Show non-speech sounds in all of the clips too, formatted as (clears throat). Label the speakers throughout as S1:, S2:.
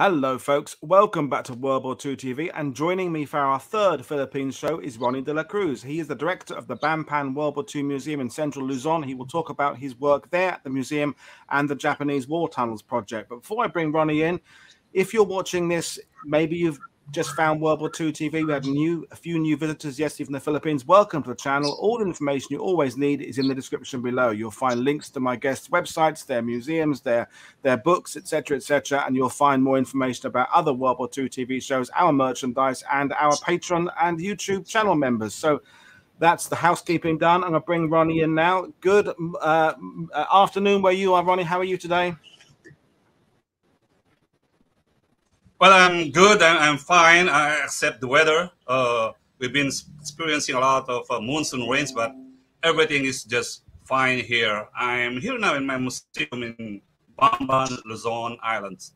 S1: Hello, folks. Welcome back to World War II TV. And joining me for our third Philippines show is Rhonie Dela Cruz. He is the director of the Bamban World War II Museum in central Luzon. He will talk about his work there at the museum and the Japanese War Tunnels project. But before I bring Rhonie in, if you're watching this, maybe you've just found World War II TV. We had new a few new visitors yesterday from the Philippines. Welcome to the channel. All the information you always need is in the description below. You'll find links to my guests' websites, their museums, their their books, etc., etc., and you'll find more information about other World War II TV shows, our merchandise, and our Patreon and YouTube channel members. So. That's the housekeeping done. I'm going to bring Rhonie in now. Good uh, afternoon where you are, Rhonie. How are you today?
S2: Well, I'm good. I'm, fine. I accept the weather. Uh, we've been experiencing a lot of uh, monsoon rains, but everything is just fine here. I'm here now in my museum in Bamban, Luzon Islands.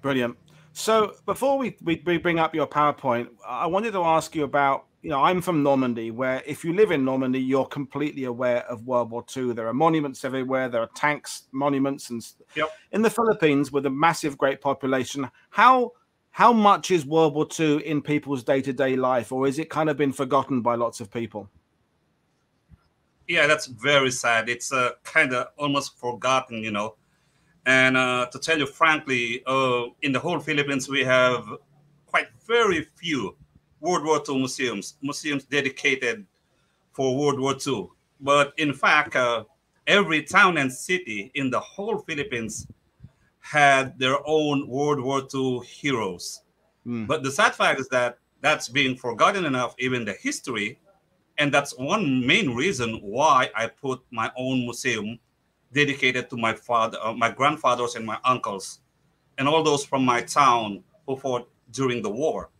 S1: Brilliant. So before we, we, we bring up your PowerPoint, I wanted to ask you about you know, I'm from Normandy, where if you live in Normandy, you're completely aware of World War II. There are monuments everywhere. There are tanks, monuments, and
S2: yep.
S1: in the Philippines, with a massive, great population, how how much is World War II in people's day to day life, or is it kind of been forgotten by lots of people?
S2: Yeah, that's very sad. It's uh, kind of almost forgotten, you know. And uh, to tell you frankly, uh, in the whole Philippines, we have quite very few World War II museums, museums dedicated for World War II. But in fact, uh, every town and city in the whole Philippines had their own World War II heroes. Mm. But the sad fact is that that's being forgotten enough, even the history. And that's one main reason why I put my own museum dedicated to my father, uh, my grandfathers, and my uncles, and all those from my town who fought during the war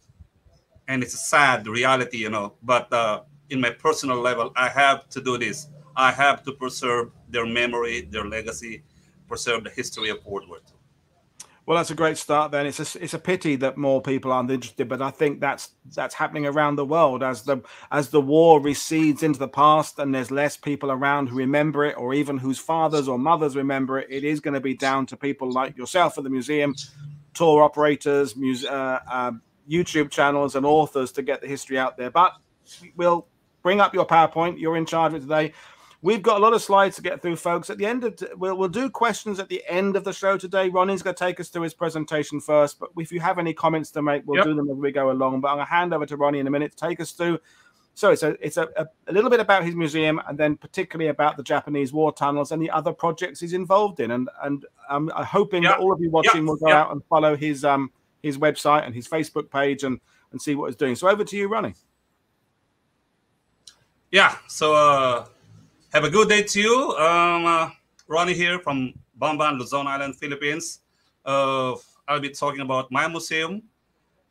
S2: and it's a sad reality, you know. But uh, in my personal level, I have to do this. I have to preserve their memory, their legacy, preserve the history of World War II.
S1: Well, that's a great start. Then it's a, it's a pity that more people aren't interested, but I think that's that's happening around the world as the as the war recedes into the past, and there's less people around who remember it, or even whose fathers or mothers remember it. It is going to be down to people like yourself at the museum, tour operators, muse, uh, uh, YouTube channels and authors to get the history out there. But we'll bring up your PowerPoint. You're in charge of it today. We've got a lot of slides to get through, folks. At the end of we'll we'll do questions at the end of the show today. Rhonie's going to take us through his presentation first, but if you have any comments to make, we'll yep. do them as we go along. But I'm going to hand over to Rhonie in a minute to take us through. So it's a it's a, a, a little bit about his museum, and then particularly about the Japanese war tunnels and the other projects he's involved in. And and I'm hoping yep. that all of you watching yep. will go out and follow his um his website and his Facebook page and and see what he's doing. So over to you, Rhonie.
S2: Yeah. So uh, have a good day to you. Um, uh, Rhonie here from Bamban, Luzon Island, Philippines. Uh, I'll be talking about my museum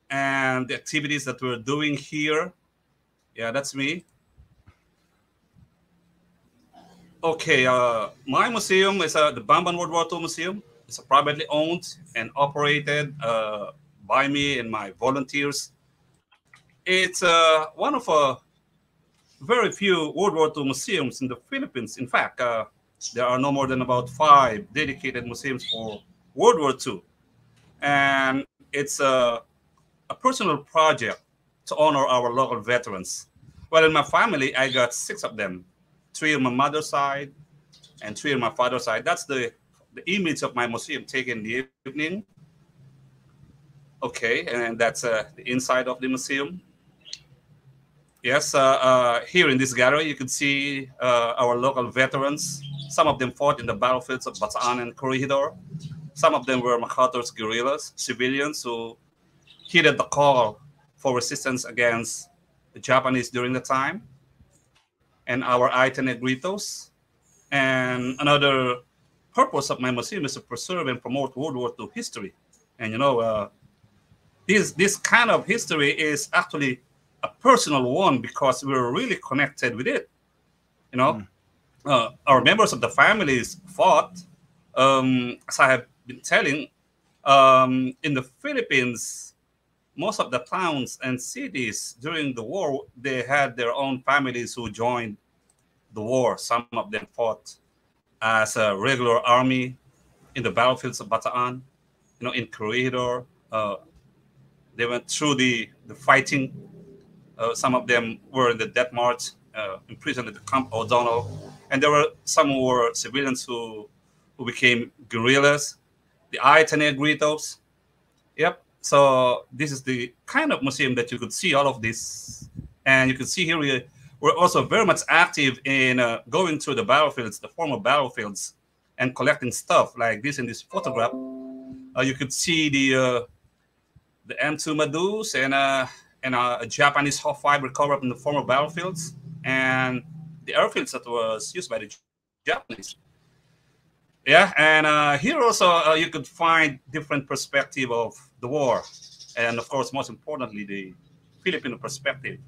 S2: and the activities that we're doing here. Yeah, that's me. Okay, uh, my museum is uh, the Bamban World War II Museum. It's a privately owned and operated uh, by me and my volunteers. It's uh, one of a very few World War II museums in the Philippines. In fact, uh, there are no more than about five dedicated museums for World War II. And it's a, a personal project to honor our local veterans. Well, in my family, I got six of them, three on my mother's side and three on my father's side. That's the, the image of my museum taken in the evening. Okay, and that's uh, the inside of the museum. Yes, uh, uh, here in this gallery, you can see uh, our local veterans. Some of them fought in the battlefields of Bataan and Corregidor. Some of them were MacArthur's guerrillas, civilians who heeded the call for resistance against the Japanese during the time. And our Aita Negritos. And another purpose of my museum is to preserve and promote World War II history. And you know, uh, this this kind of history is actually a personal one because we're really connected with it. You know, mm. uh, our members of the families fought, um, as I have been telling, um, in the Philippines. Most of the towns and cities during the war, they had their own families who joined the war. Some of them fought as a regular army in the battlefields of Bataan you know, in Corregidor. Uh, they went through the, the fighting. Uh, some of them were in the death march, uh, imprisoned at the Camp O'Donnell. And there were some who were civilians who, who became guerrillas. The Aita Negritos. Yep. So this is the kind of museum that you could see all of this. And you can see here we, we're also very much active in uh, going through the battlefields, the former battlefields, and collecting stuff like this in this photograph. Uh, you could see the uh, the M2 Madus and uh, and uh, a Japanese half fiber recovered from the former battlefields and the airfields that was used by the Japanese. Yeah, and uh, here also uh, you could find different perspective of the war, and of course, most importantly, the Filipino perspective.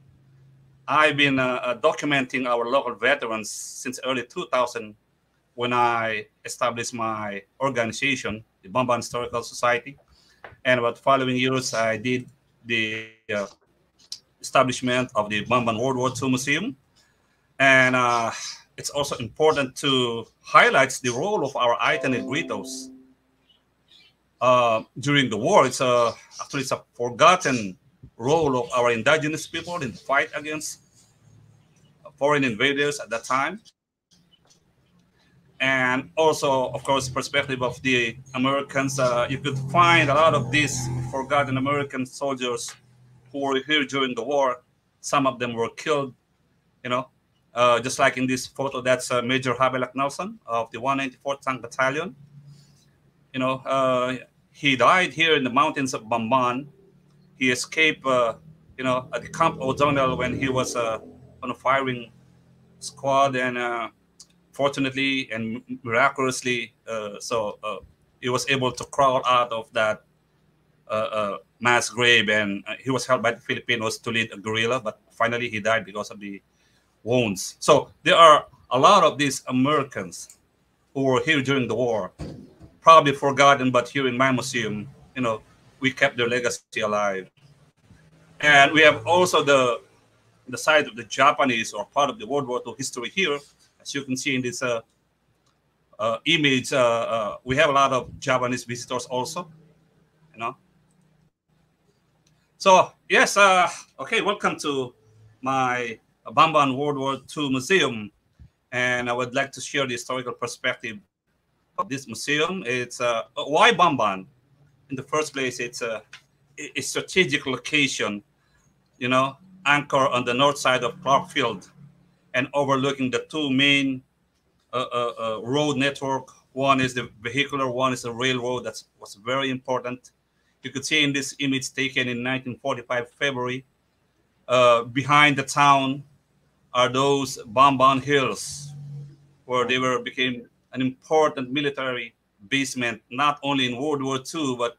S2: I've been uh, uh documenting our local veterans since early 2000 when I established my organization, the Bamban Historical Society. And about following years, I did the uh, establishment of the Bamban World War II Museum. And uh, it's also important to highlight the role of our Aita Negritos uh, during the war. It's a, actually it's a forgotten role of our indigenous people in the fight against foreign invaders at that time and also, of course, perspective of the Americans. Uh, you could find a lot of these forgotten American soldiers who were here during the war. Some of them were killed, you know, uh, just like in this photo, that's uh, Major Havelock Nelson of the 194th Tank Battalion. You know, uh, he died here in the mountains of Bamban. He escaped, uh, you know, at the Camp O'Donnell when he was uh, on a firing squad and fortunately and miraculously, uh, so uh, he was able to crawl out of that uh, mass grave, and he was helped by the Filipinos to lead a guerrilla. But finally, he died because of the wounds. So there are a lot of these Americans who were here during the war, probably forgotten, but here in my museum, you know, we kept their legacy alive. And we have also the the side of the Japanese or part of the World War II history here as you can see in this uh, uh, image, uh, we have a lot of Japanese visitors also, you know. So yes, okay, welcome to my Bamban World War II Museum, and I would like to share the historical perspective of this museum. It's uh, why Bamban? In the first place, it's a, a strategic location, you know, anchor on the north side of Clark Field, and overlooking the two main uh, uh, uh, road network. One is the vehicular, one is the railroad. That was very important. You could see in this image taken in 1945 February. Uh, behind the town are those Bamban Hills, where they were became an important military basement, not only in World War II, but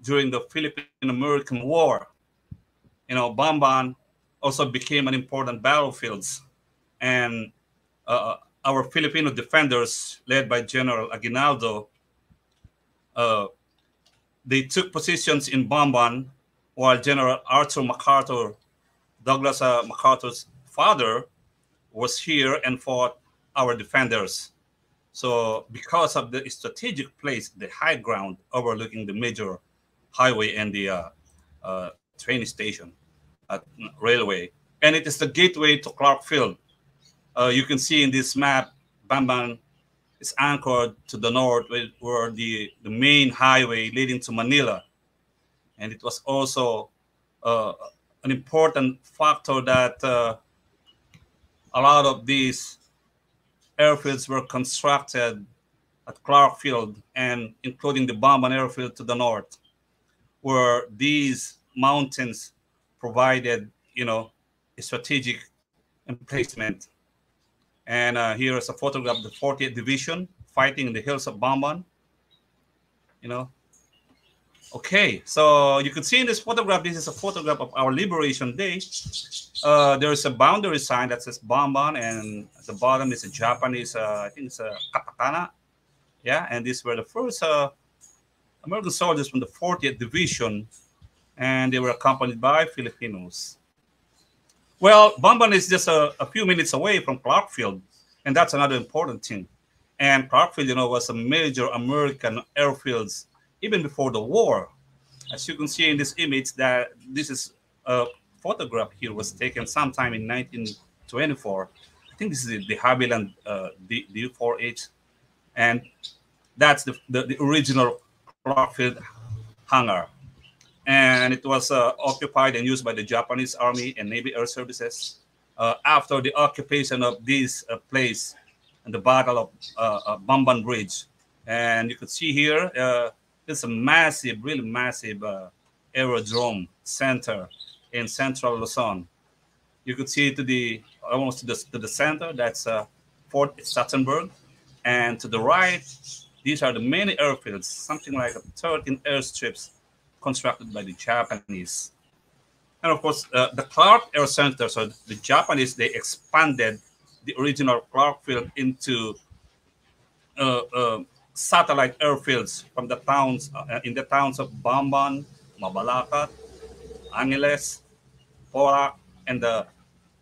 S2: during the Philippine-American War. You know, Bamban also became an important battlefields and uh, our Filipino defenders, led by General Aguinaldo, uh, they took positions in Bamban, while General Arthur MacArthur, Douglas uh, MacArthur's father, was here and fought our defenders. So, because of the strategic place, the high ground overlooking the major highway and the uh, uh, train station at railway, and it is the gateway to Clark Field, uh, you can see in this map, Bamban is anchored to the north where the, the main highway leading to Manila. And it was also uh, an important factor that uh, a lot of these airfields were constructed at Clark Field and including the Bamban airfield to the north, where these mountains provided, you know, a strategic emplacement and uh, here is a photograph of the 40th Division fighting in the hills of Bamban. You know. Okay, so you can see in this photograph, this is a photograph of our Liberation Day. Uh, there is a boundary sign that says Bamban, and at the bottom is a Japanese, uh, I think it's a katakana. Yeah, and these were the first uh, American soldiers from the 40th Division, and they were accompanied by Filipinos. Well, Bamban is just a, a few minutes away from Clarkfield, and that's another important thing. And Clarkfield, you know, was a major American airfields even before the war. As you can see in this image, that this is a photograph here was taken sometime in 1924. I think this is the Havilland uh, D, D4H, and that's the, the, the original Clarkfield hangar. And it was uh, occupied and used by the Japanese Army and Navy Air Services uh, after the occupation of this uh, place and the Battle of uh, uh, Bamban Bridge. And you could see here, uh, it's a massive, really massive uh, aerodrome center in central Luzon. You could see to the almost to the, to the center, that's uh, Fort Stotsenburg. And to the right, these are the many airfields, something like 13 airstrips constructed by the Japanese. And of course, uh, the Clark Air Center, so the Japanese, they expanded the original Clark Field into uh, uh, satellite airfields from the towns uh, in the towns of Bamban, Mabalacat, Angeles, Porac, and the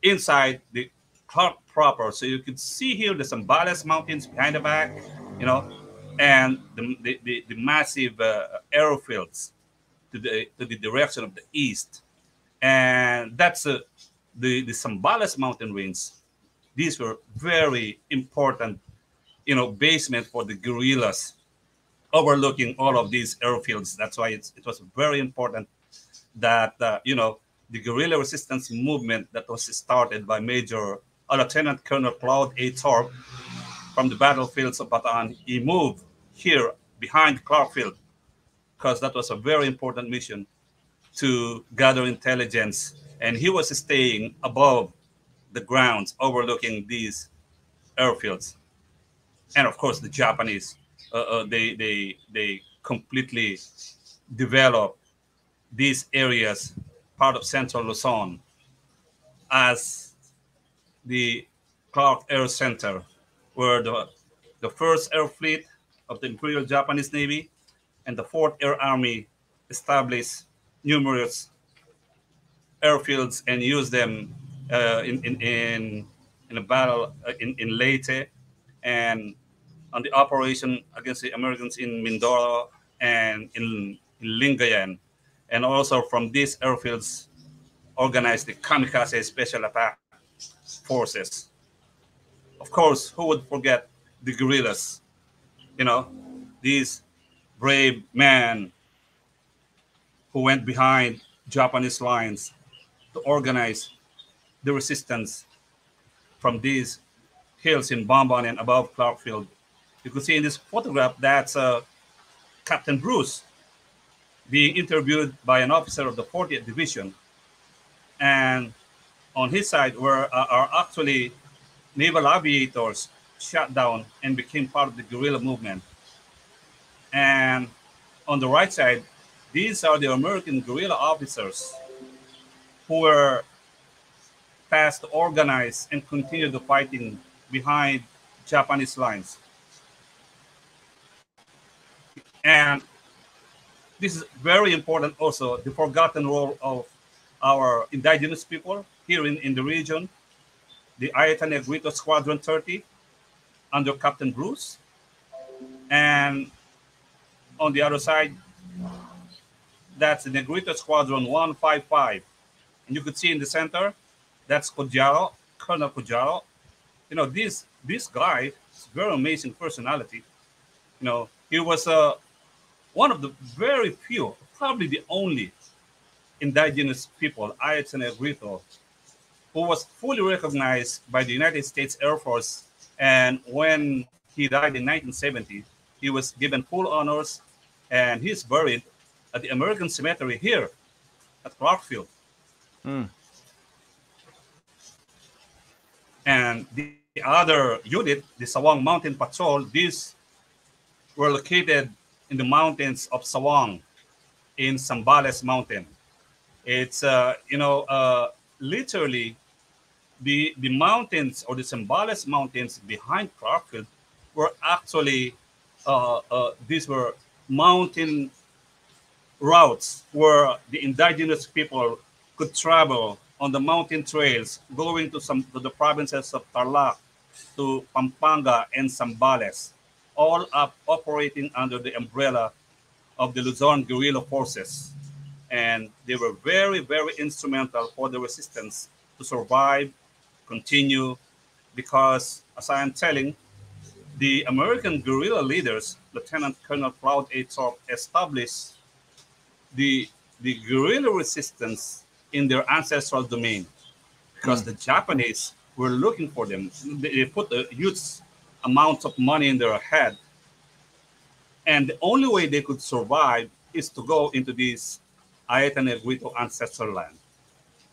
S2: inside the Clark proper. So you can see here the Zambales Mountains behind the back, you know, and the, the, the, the massive uh, airfields to the, to the direction of the east. And that's uh, the, the Zambales mountain range these were very important, you know, basement for the guerrillas overlooking all of these airfields. That's why it was very important that, uh, you know, the guerrilla resistance movement that was started by Major uh, Lieutenant Colonel Claude A. Thorpe from the battlefields of Bataan, he moved here behind Clarkfield because that was a very important mission to gather intelligence. And he was staying above the grounds overlooking these airfields. And of course, the Japanese, uh, uh, they, they, they completely developed these areas, part of central Luzon, as the Clark Air Center, where the, the first air fleet of the Imperial Japanese Navy and the Fourth Air Army established numerous airfields and used them uh, in, in, in, in a battle uh, in, in Leyte and on the operation against the Americans in Mindoro and in, in Lingayen. And also from these airfields, organized the kamikaze special attack forces. Of course, who would forget the guerrillas? You know, these brave men who went behind Japanese lines to organize the resistance from these hills in Bamban and above Clarkfield. You can see in this photograph that's uh, Captain Bruce being interviewed by an officer of the 40th Division. And on his side were uh, are actually naval aviators shot down and became part of the guerrilla movement. And on the right side, these are the American guerrilla officers who were tasked to organize and continue the fighting behind Japanese lines. And this is very important also, the forgotten role of our indigenous people here in, in the region, the Aeta Negrito Squadron 30 under Captain Bruce. And on the other side, that's the Negrito Squadron 155. And you could see in the center, that's Codjaro, Colonel Codjaro. You know, this this guy is very amazing personality. You know, he was uh, one of the very few, probably the only indigenous people, Aeta Negrito, who was fully recognized by the United States Air Force. And when he died in 1970, he was given full honors and he's buried at the American Cemetery here at Clarkfield. Mm. And the other unit, the Sawang Mountain Patrol, these were located in the mountains of Sawang in Zambales Mountain. It's, uh, you know, uh, literally the, the mountains or the Zambales Mountains behind Clarkfield were actually, uh, uh, these were mountain routes where the indigenous people could travel on the mountain trails going to some to the provinces of Tarlac, to Pampanga and Zambales, all up operating under the umbrella of the Luzon guerrilla forces. And they were very, very instrumental for the resistance to survive, continue, because as I am telling, the American guerrilla leaders, Lieutenant Colonel Claude A. Established the, the guerrilla resistance in their ancestral domain because mm. the Japanese were looking for them. They put a huge amount of money in their head. And the only way they could survive is to go into this Aeta Negrito ancestral land.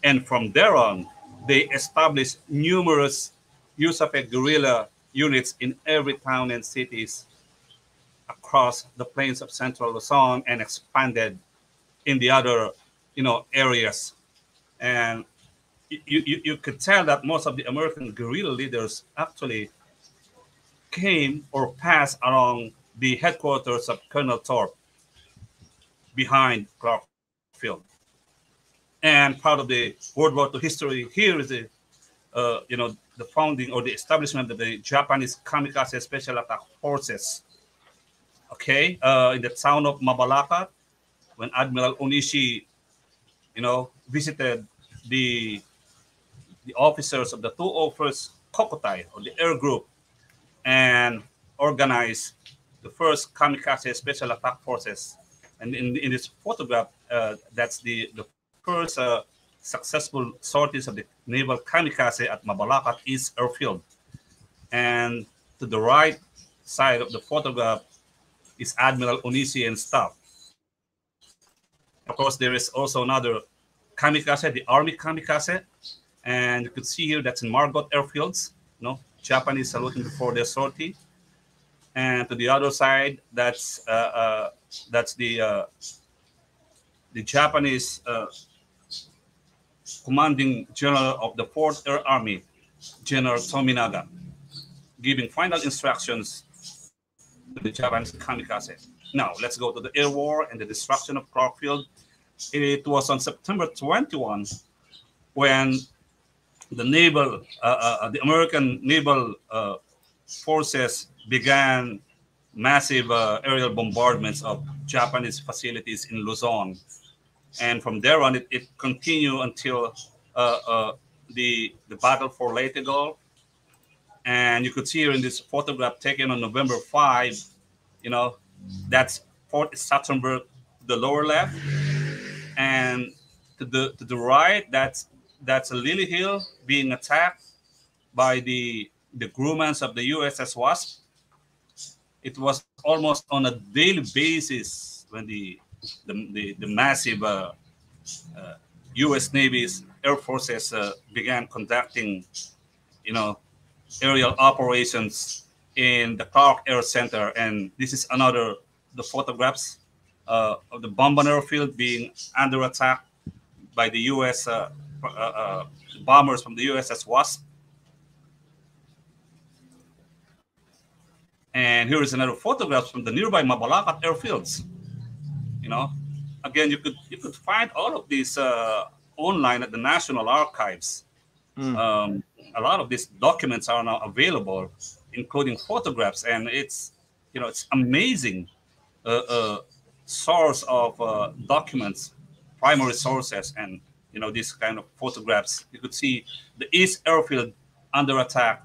S2: And from there on, they established numerous USAFFE guerrilla units in every town and cities across the plains of central Luzon and expanded in the other, you know, areas. And you, you, you could tell that most of the American guerrilla leaders actually came or passed along the headquarters of Colonel Thorpe behind Clark Field. And part of the World War II history here is the, uh, you know, the founding or the establishment of the Japanese kamikaze special attack forces. Okay, uh, in the town of Mabalacat, when Admiral Onishi, you know, visited the the officers of the 201st Kokutai or the air group and organized the first kamikaze special attack forces. And in, in this photograph, uh, that's the, the first uh, successful sorties of the naval kamikaze at Mabalacat East Airfield. And to the right side of the photograph is Admiral Onishi and staff. Of course, there is also another kamikaze, the Army kamikaze, and you could see here that's in Margot airfields. You know, Japanese are before for their sortie. And to the other side, that's uh, uh, that's the uh, the Japanese uh, commanding general of the Fourth Air Army, General Tominaga, giving final instructions the Japanese kamikaze. Now, let's go to the air war and the destruction of Clarkfield. It was on September 21 when the naval, uh, uh, uh, the American naval uh, forces began massive uh, aerial bombardments of Japanese facilities in Luzon. And from there on, it, it continued until uh, the, the battle for Leyte Gulf. And you could see here in this photograph taken on November 5, you know, that's Fort Stotsenburg, the lower left. And to the, to the right, that's that's a Lily Hill being attacked by the the crewmen of the USS Wasp. It was almost on a daily basis when the the, the, the massive uh, uh, U.S. Navy's air forces uh, began conducting, you know, aerial operations in the Clark Air Center, and this is another the photographs uh, of the Bamban airfield being under attack by the U.S. Uh, uh, uh, bombers from the USS Wasp. And here is another photograph from the nearby Mabalacat airfields. You know, again, you could you could find all of these uh, online at the National Archives. Mm. Um, a lot of these documents are now available, including photographs, and it's you know it's amazing uh, uh, source of uh, documents, primary sources, and you know, these kind of photographs. You could see the East Airfield under attack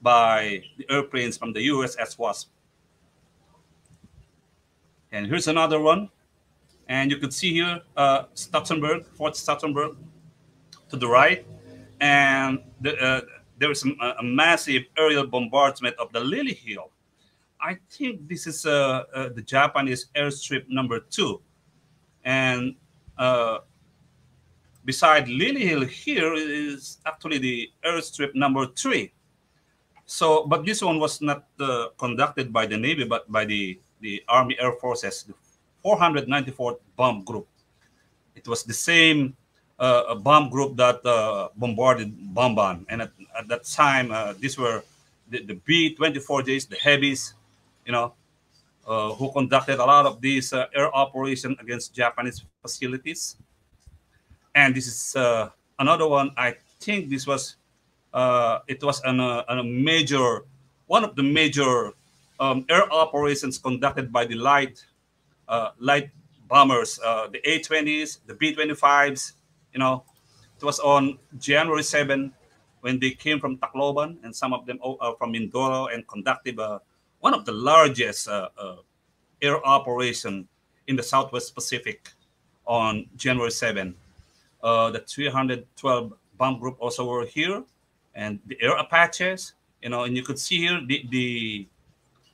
S2: by the airplanes from the USS Wasp. And here's another one. And you could see here uh, Fort Stotsenburg to the right. And the, uh, there is a, a, massive aerial bombardment of the Lily Hill. I think this is uh, uh the Japanese airstrip number two. And uh, beside Lily Hill here is actually the airstrip number three. So, but this one was not uh, conducted by the Navy, but by the, the Army Air Forces, the 494th Bomb Group. It was the same uh, bomb group that uh, bombarded Bamban. And at, at that time, uh, these were the, the B-24Js, the heavies, you know, uh, who conducted a lot of these uh, air operation against Japanese facilities and this is uh, another one. I think this was uh, it was an, a major one of the major um, air operations conducted by the light light bombers, the A-20s, the B-25s. You know, it was on January 7 when they came from Tacloban and some of them uh, from Mindoro and conducted uh, one of the largest uh, uh, air operation in the Southwest Pacific on January 7. Uh, the 312 bomb group also were here and the air Apaches, you know, and you could see here the, the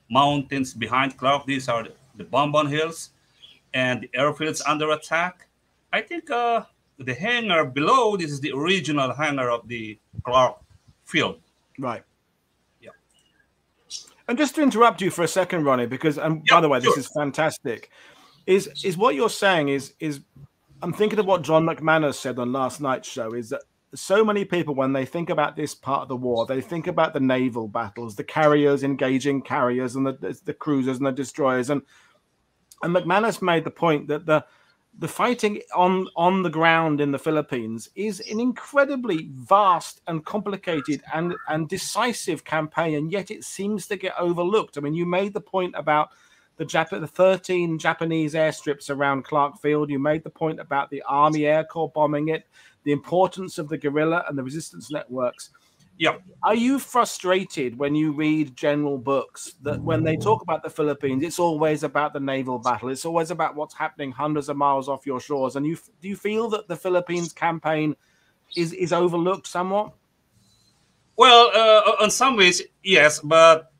S2: mountains behind Clark. These are the Bamban Hills and the airfields under attack. I think uh, the hangar below, this is the original hangar of the Clark field.
S1: Right.
S2: Yeah.
S1: And just to interrupt you for a second, Rhonie, because and yeah, by the way, sure. this is fantastic. Is is what you're saying is is I'm thinking of what John McManus said on last night's show is that so many people when they think about this part of the war they think about the naval battles the carriers engaging carriers and the, the cruisers and the destroyers and and McManus made the point that the the fighting on on the ground in the Philippines is an incredibly vast and complicated and and decisive campaign, and yet it seems to get overlooked. I mean, you made the point about the Jap- the 13 Japanese airstrips around Clark Field. You made the point about the Army Air Corps bombing it, the importance of the guerrilla and the resistance networks.
S2: Yeah.
S1: Are you frustrated when you read general books that when they talk about the Philippines, it's always about the naval battle? It's always about what's happening hundreds of miles off your shores. And you do you feel that the Philippines campaign is is overlooked somewhat?
S2: Well, uh, in some ways, yes, but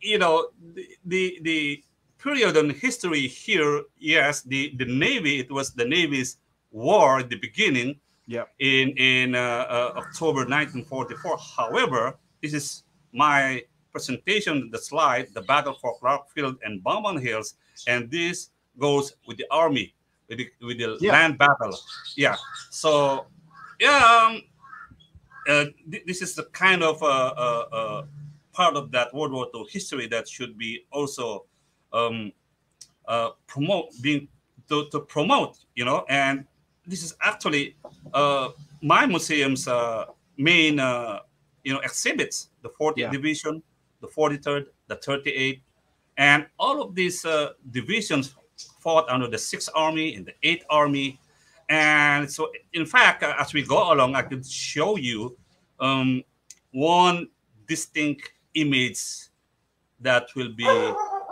S2: you know the the, the period in history here, yes, the the navy it was the navy's war at the beginning
S1: yeah.
S2: in in uh, uh, October 1944. However, this is my presentation, the slide, the battle for Clark Field and Bamban Hills, and this goes with the army, with the, with the yeah. land battle. Yeah. So, yeah, um, uh, th this is the kind of uh, uh, uh, part of that World War II history that should be also um, promote being to, to promote, you know, and this is actually uh, my museum's uh, main uh, you know exhibits the 40th yeah. division the 43rd the 38th and all of these uh, divisions fought under the 6th army and the 8th army and so in fact uh, as we go along i could show you um, one distinct image that will be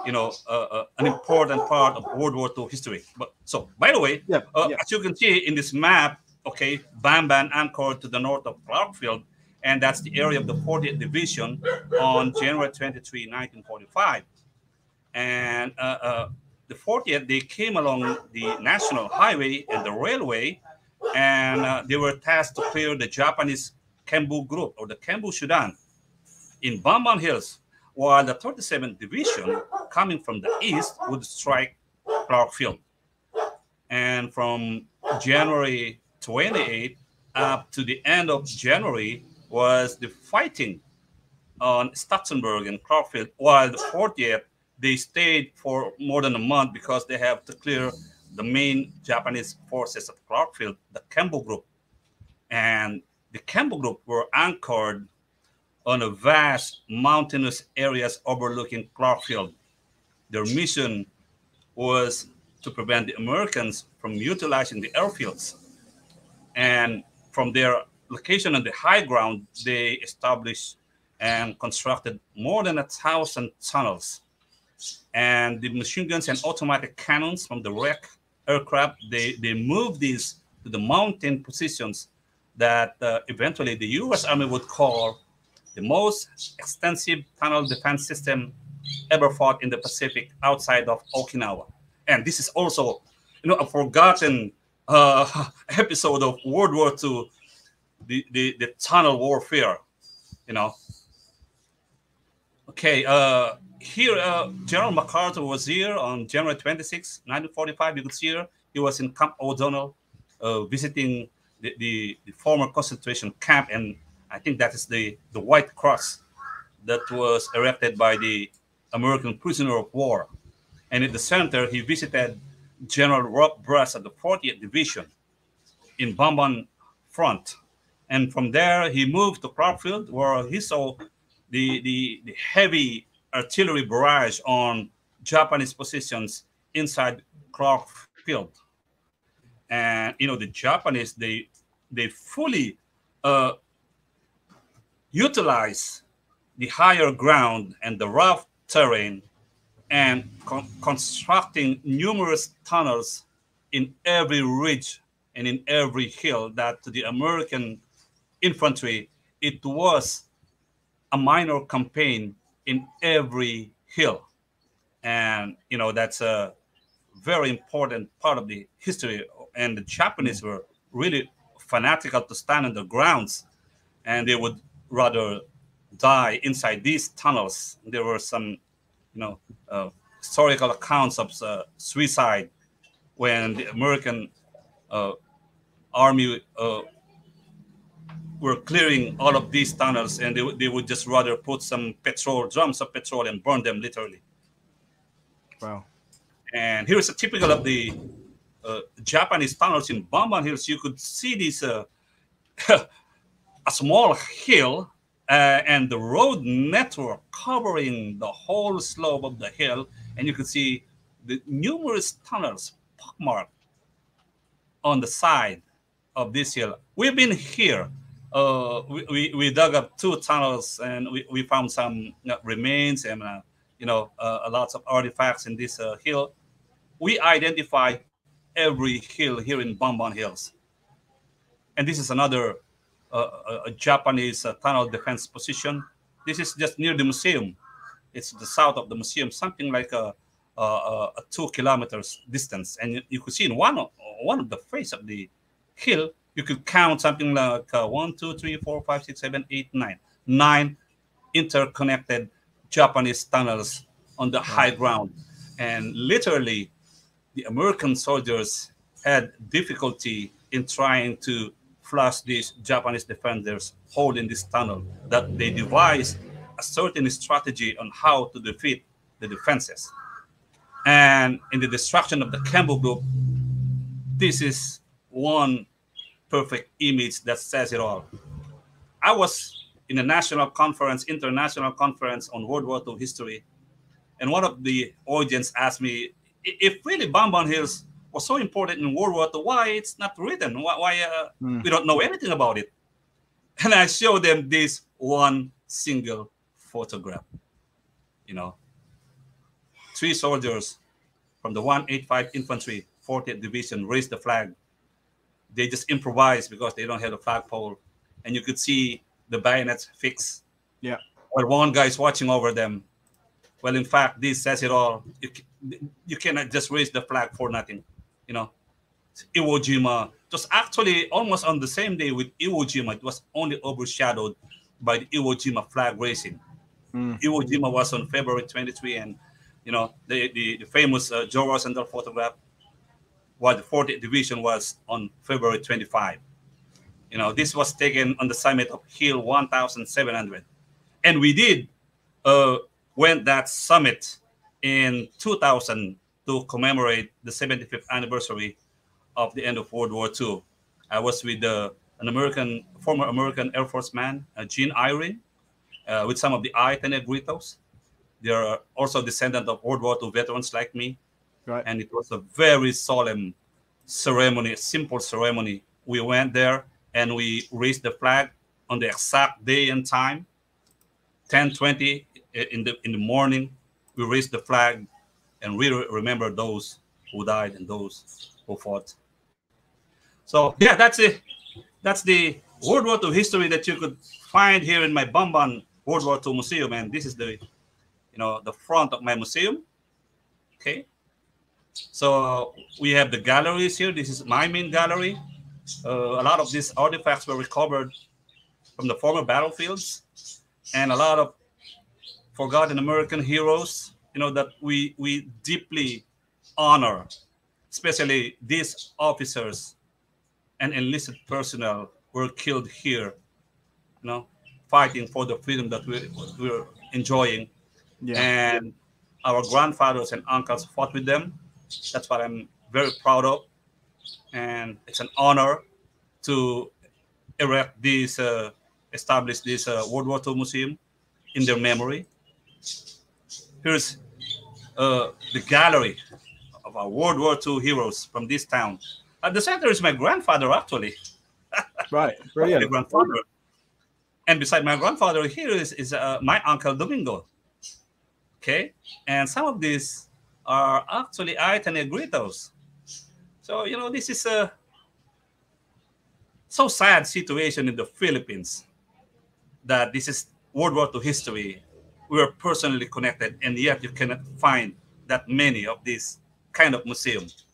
S2: you know, uh, uh, an important part of World War II history. But so, by the way, yeah, uh, yeah. as you can see in this map, okay, Bamban anchored to the north of Clarkfield, and that's the area of the 40th Division on January 23, 1945. And uh, uh, the 40th, they came along the national highway and the railway, and uh, they were tasked to clear the Japanese Kembu group or the Kembu Shudan in Bamban Hills while the 37th Division, coming from the east, would strike Clark Field. And from January 28 up to the end of January was the fighting on Stotsenburg and Clark Field, while the 40th, they stayed for more than a month because they have to clear the main Japanese forces at Clark Field, the Kembu Group. And the Kembu Group were anchored on a vast mountainous areas overlooking Clarkfield. Their mission was to prevent the Americans from utilizing the airfields. And from their location on the high ground, they established and constructed more than a thousand tunnels. And the machine guns and automatic cannons from the wreck aircraft, they, they moved these to the mountain positions that uh, eventually the US Army would call the most extensive tunnel defense system ever fought in the Pacific outside of Okinawa. And this is also, you know, a forgotten uh, (laughs) episode of World War II, the, the, the tunnel warfare, you know. Okay, uh, here, uh, General MacArthur was here on January 26, 1945. You could see here, he was in Camp O'Donnell uh, visiting the, the, the former concentration camp and I think that is the, the white cross that was erected by the American prisoner of war. And in the center, he visited General Rapp Brush at the 40th Division in Bamban Front. And from there, he moved to Clarkfield, where he saw the, the, the heavy artillery barrage on Japanese positions inside Clark Field. And you know the Japanese they they fully uh, utilize the higher ground and the rough terrain and con constructing numerous tunnels in every ridge and in every hill that to the American infantry, it was a minor campaign in every hill. And, you know, that's a very important part of the history. And the Japanese were really fanatical to stand on the grounds and they would rather die inside these tunnels. There were some, you know, uh, historical accounts of uh, suicide when the American uh, army uh, were clearing all of these tunnels, and they, they would just rather put some petrol, drums of petrol, and burn them literally.
S1: Wow.
S2: And here's a typical of the uh, Japanese tunnels in Bamban Hills. You could see this uh, (laughs) a small hill uh, and the road network covering the whole slope of the hill, and you can see the numerous tunnels pockmarked on the side of this hill. We've been here. Uh, we, we, we, dug up two tunnels and we, we found some remains and uh, you know uh, lots of artifacts in this uh, hill. We identify every hill here in Bamban Hills, and this is another uh, a Japanese uh, tunnel defense position. This is just near the museum. It's the south of the museum, something like a, a, a two kilometers distance, and you, you could see in one of, one of the face of the hill you could count something like uh, one, two, three, four, five, six, seven, eight, nine, nine interconnected Japanese tunnels on the high ground. And literally, the American soldiers had difficulty in trying to flush these Japanese defenders holding this tunnel, that they devised a certain strategy on how to defeat the defenses. And in the destruction of the Kembu group, this is one perfect image that says it all. I was in a national conference, international conference on World War II history, and one of the audience asked me if really Bamban Hills was so important in World War II, why it's not written? Why, why uh, mm. we don't know anything about it? And I showed them this one single photograph. You know, three soldiers from the 185 Infantry 40th Division raised the flag they just improvise because they don't have a flagpole, and you could see the bayonets fixed.
S1: Yeah.
S2: While one guy is watching over them. Well, in fact, this says it all. You, you cannot just raise the flag for nothing. You know, Iwo Jima. Was actually almost on the same day with Iwo Jima. It was only overshadowed by the Iwo Jima flag raising. Mm. Iwo Jima was on February 23, and you know the the, the famous uh, Joe Rosenthal photograph while the 40th Division was on February 25. You know, this was taken on the summit of Hill 1700. And we did uh, went that summit in 2000 to commemorate the 75th anniversary of the end of World War II. I was with uh, an American, former American Air Force man, uh, Gene Eyring, uh, with some of the Aeta Negritos. They are also descendant of World War II veterans like me. Right. And it was a very solemn ceremony, a simple ceremony. We went there and we raised the flag on the exact day and time, 10:20 in the in the morning. We raised the flag and we remember those who died and those who fought. So yeah, that's it. That's the World War II history that you could find here in my Bamban World War II museum, and this is the, you know, the front of my museum. Okay, so we have the galleries here. This is my main gallery. Uh, a lot of these artifacts were recovered from the former battlefields, and a lot of forgotten American heroes. You know that we we deeply honor, especially these officers and enlisted personnel were killed here. You know, fighting for the freedom that we we're enjoying, yeah. and our grandfathers and uncles fought with them that's what I'm very proud of, and it's an honor to erect this, uh, establish this uh, World War II museum in their memory. Here's uh, the gallery of our World War II heroes from this town. At the center is my grandfather, actually. (laughs)
S1: Right, brilliant.
S2: my grandfather. And beside my grandfather here is, is uh, my uncle Domingo. Okay, and some of these are actually Aeta Negritos. So you know this is a so sad situation in the Philippines that this is World War II history. We are personally connected, and yet you cannot find that many of these kind of museums.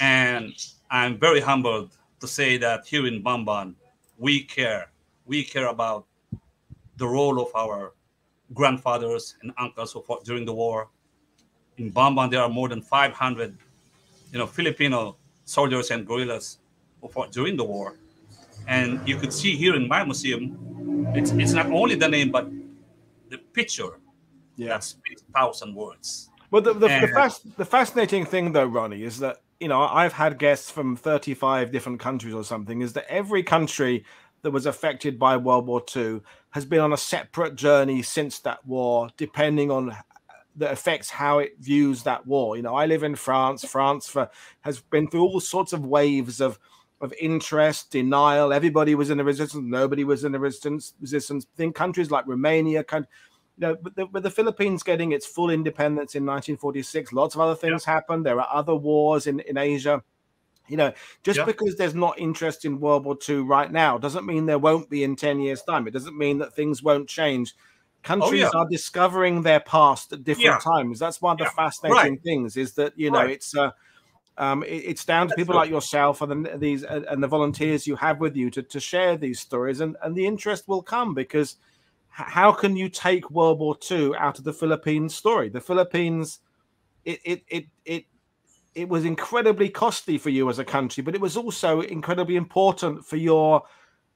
S2: And I'm very humbled to say that here in Bamban, we care. We care about the role of our grandfathers and uncles who fought during the war. In Bamban, there are more than 500, you know, Filipino soldiers and guerrillas who fought during the war. And you could see here in my museum, it's, it's not only the name, but the picture
S1: Yeah.
S2: that speaks thousand words.
S1: Well, the the, the,
S2: And-
S1: fas- the fascinating thing, though, Rhonie, is that you know I've had guests from 35 different countries or something. Is that every country that was affected by World War II has been on a separate journey since that war, depending on that affects how it views that war. You know, I live in France. France for, has been through all sorts of waves of of interest, denial. Everybody was in the resistance. Nobody was in the resistance. Resistance. Think countries like Romania, you know, with the, with the Philippines getting its full independence in 1946, lots of other things happened. There are other wars in, in Asia. You know, just
S2: Yeah.
S1: because there's not interest in World War II right now doesn't mean there won't be in 10 years' time. It doesn't mean that things won't change. Countries
S2: Oh, yeah.
S1: are discovering their past at different
S2: Yeah.
S1: times. That's one of the
S2: Yeah.
S1: fascinating things is that, you know,
S2: Right.
S1: it's uh, um, it- it's down to
S2: That's
S1: people like yourself and the, these and and the volunteers you have with you to, to share these stories, and, and the interest will come because how can you take World War II out of the Philippines story? The Philippines, it it it it it was incredibly costly for you as a country, but it was also incredibly important for your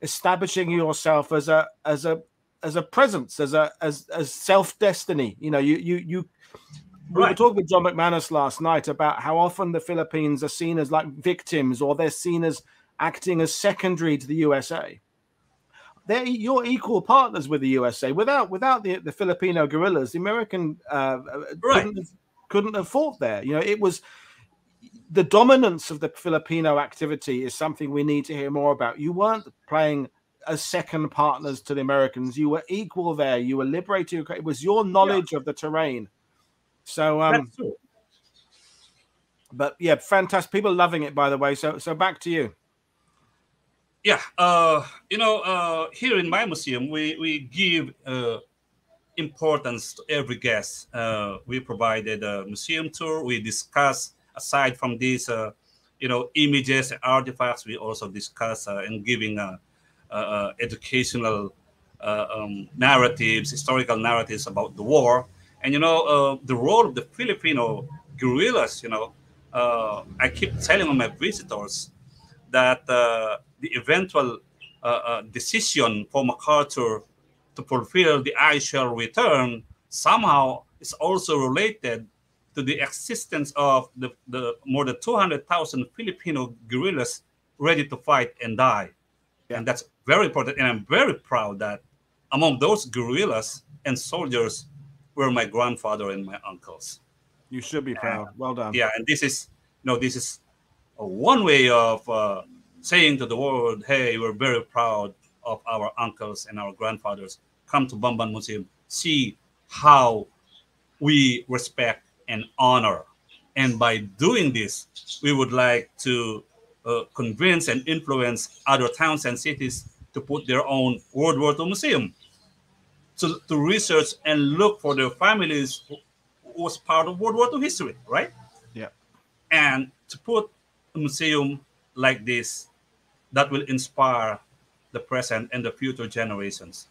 S1: establishing yourself as a as a as a presence, as a as as self destiny. You know, you you you. We were talking with John McManus last night about how often the Philippines are seen as like victims, or they're seen as acting as secondary to the USA. They're you're equal partners with the USA. Without without the the Filipino guerrillas, the American uh,
S2: Right.
S1: couldn't have, couldn't have fought there. You know, it was the dominance of the Filipino activity is something we need to hear more about. You weren't playing as second partners to the Americans. You were equal there. You were liberating. It was your knowledge of the terrain. So, um,
S2: That's
S1: but yeah, fantastic. People loving it, by the way. So, so back to you.
S2: yeah uh you know uh here in my museum we we give uh importance to every guest uh we provided a museum tour we discuss aside from these uh you know images and artifacts we also discuss uh, and giving uh, uh, uh educational uh, um, narratives historical narratives about the war and you know uh, the role of the filipino guerrillas you know uh, i keep telling my visitors that uh, the eventual uh, uh, decision for MacArthur to fulfill the I shall return somehow is also related to the existence of the, the more than 200,000 Filipino guerrillas ready to fight and die.
S1: Yeah.
S2: And that's very important. And I'm very proud that among those guerrillas and soldiers were my grandfather and my uncles.
S1: You should be proud. Well done.
S2: Yeah, and this is, you know, this is one way of uh, saying to the world, hey, we're very proud of our uncles and our grandfathers. Come to Bamban Museum, see how we respect and honor. And by doing this, we would like to uh, convince and influence other towns and cities to put their own World War II museum to, to research and look for their families who who was part of World War II history, right?
S1: Yeah.
S2: And to put a museum like this that will inspire the present and the future generations.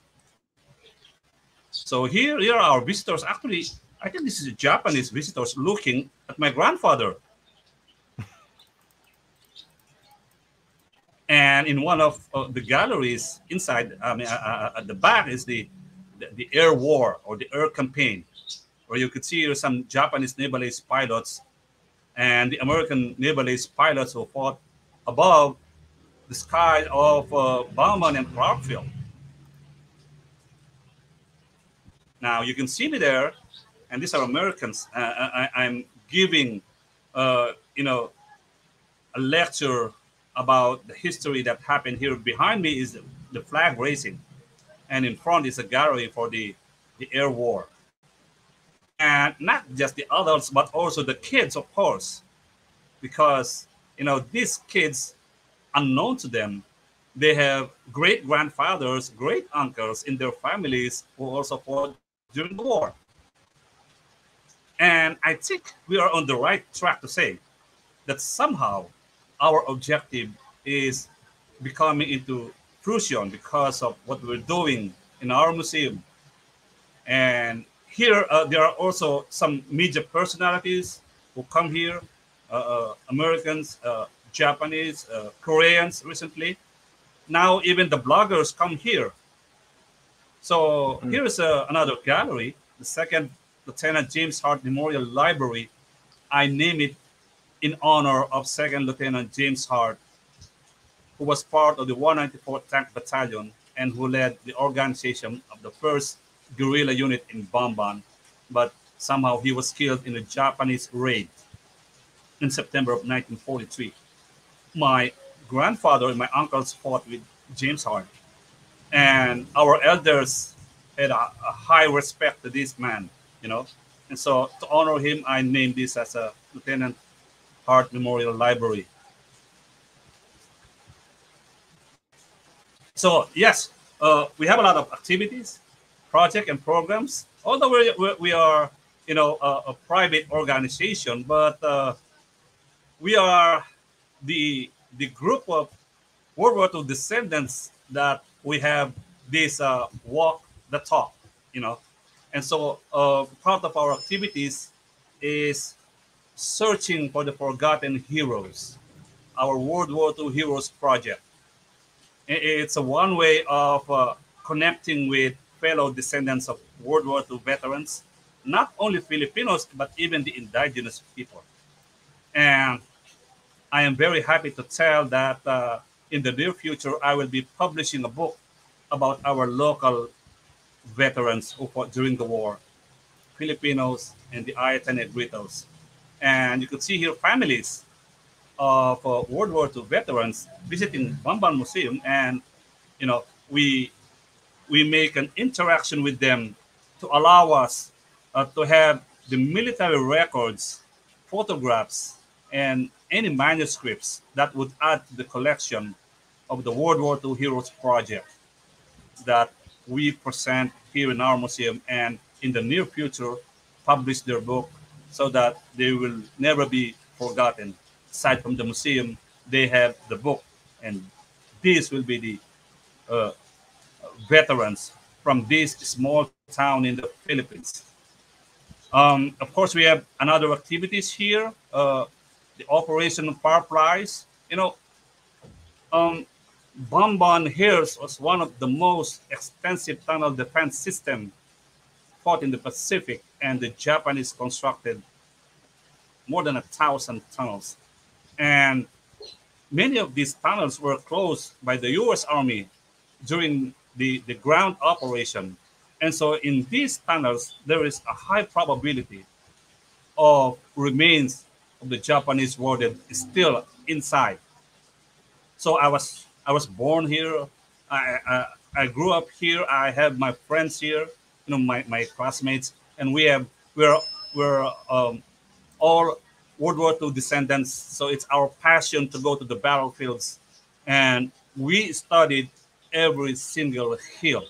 S2: So here, here are our visitors. Actually, I think this is Japanese visitors looking at my grandfather. (laughs) and in one of uh, the galleries inside, I mean, uh, uh, at the back is the, the the air war or the air campaign, where you could see some Japanese naval ace pilots and the American naval ace pilots who fought above the sky of uh, Bamban and Clarkfield. Now you can see me there, and these are Americans. Uh, I, I'm giving uh, you know, a lecture about the history that happened here. Behind me is the, the flag raising, and in front is a gallery for the, the air war. And not just the adults, but also the kids, of course, because you know these kids, unknown to them, they have great grandfathers, great uncles in their families who also fought during the war. And I think we are on the right track to say that somehow our objective is becoming into because of what we're doing in our museum. And here, uh, there are also some media personalities who come here, uh, uh, Americans, uh, Japanese, uh, Koreans recently. Now even the bloggers come here. So mm. here's uh, another gallery, the second Lieutenant James Hart Memorial Library. I name it in honor of Second Lieutenant James Hart, who was part of the 194th Tank Battalion and who led the organization of the first guerrilla unit in Bamban, but somehow he was killed in a Japanese raid in September of 1943. My grandfather and my uncles fought with James Hart, and our elders had a, a high respect to this man, you know. And so to honor him, I named this as a Lieutenant Hart Memorial Library. So yes, uh, we have a lot of activities, project and programs. Although we're, we are, you know, a, a private organization, but uh, we are the the group of World War II descendants that we have this uh, walk the talk, you know, and so uh, part of our activities is searching for the forgotten heroes, our World War II Heroes Project. It's one way of uh, connecting with fellow descendants of World War II veterans, not only Filipinos, but even the indigenous people. And I am very happy to tell that uh, in the near future, I will be publishing a book about our local veterans who fought during the war, Filipinos and the Aeta Negritos. And you can see here families of uh, World War II veterans visiting Bamban Museum, and you know we we make an interaction with them to allow us uh, to have the military records, photographs, and any manuscripts that would add to the collection of the World War II Heroes Project that we present here in our museum and in the near future publish their book so that they will never be forgotten. Aside from the museum, they have the book, and these will be the uh, veterans from this small town in the Philippines. Um, of course, we have another activities here. Uh, the Operation Fireflies. You know, um, Bamban Hills was one of the most extensive tunnel defense system fought in the Pacific, and the Japanese constructed more than a thousand tunnels. And many of these tunnels were closed by the US Army during the, the ground operation. And so in these tunnels, there is a high probability of remains of the Japanese war warden still inside. So I was I was born here. I, I, I grew up here. I have my friends here you know my, my classmates and we have we're we're um, all World War II descendants. So it's our passion to go to the battlefields, and we studied every single hill,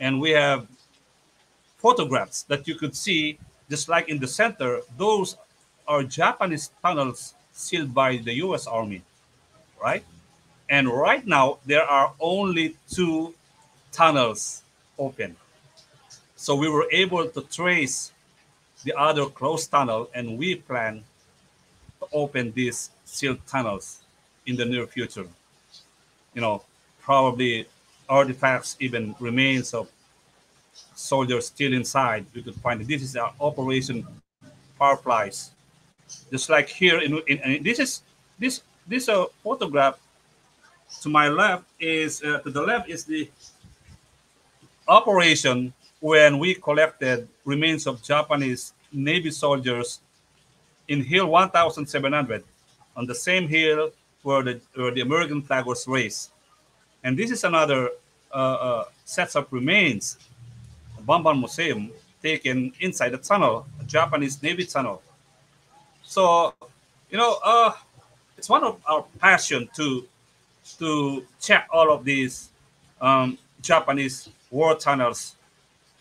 S2: and we have photographs that you could see just like in the center. Those are Japanese tunnels sealed by the U.S. Army, right? And right now there are only two tunnels open so we were able to trace the other closed tunnel, and we plan open these sealed tunnels in the near future. You know, probably artifacts, even remains of soldiers still inside. We could find. This is our Operation Fireflies. Just like here, in, in, in this is this this uh, photograph to my left is uh, to the left is the operation when we collected remains of Japanese Navy soldiers in hill 1700 on the same hill where the, where the American flag was raised. And this is another uh, uh, sets of remains, Bamban Museum, taken inside the tunnel, a Japanese Navy tunnel. So, you know, uh, it's one of our passion to to check all of these um, Japanese war tunnels,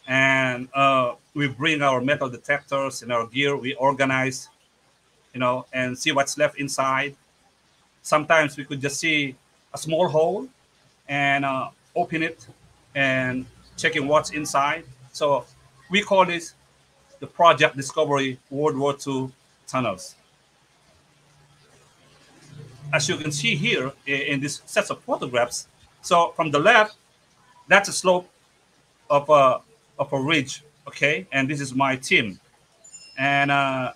S2: and uh, we bring our metal detectors and our gear. We organize, you know, and see what's left inside. Sometimes we could just see a small hole and uh, open it and checking what's inside. So we call this the Project Discovery World War II tunnels. As you can see here in this sets of photographs, so from the left, that's a slope of a of a ridge, okay, and this is my team, and uh,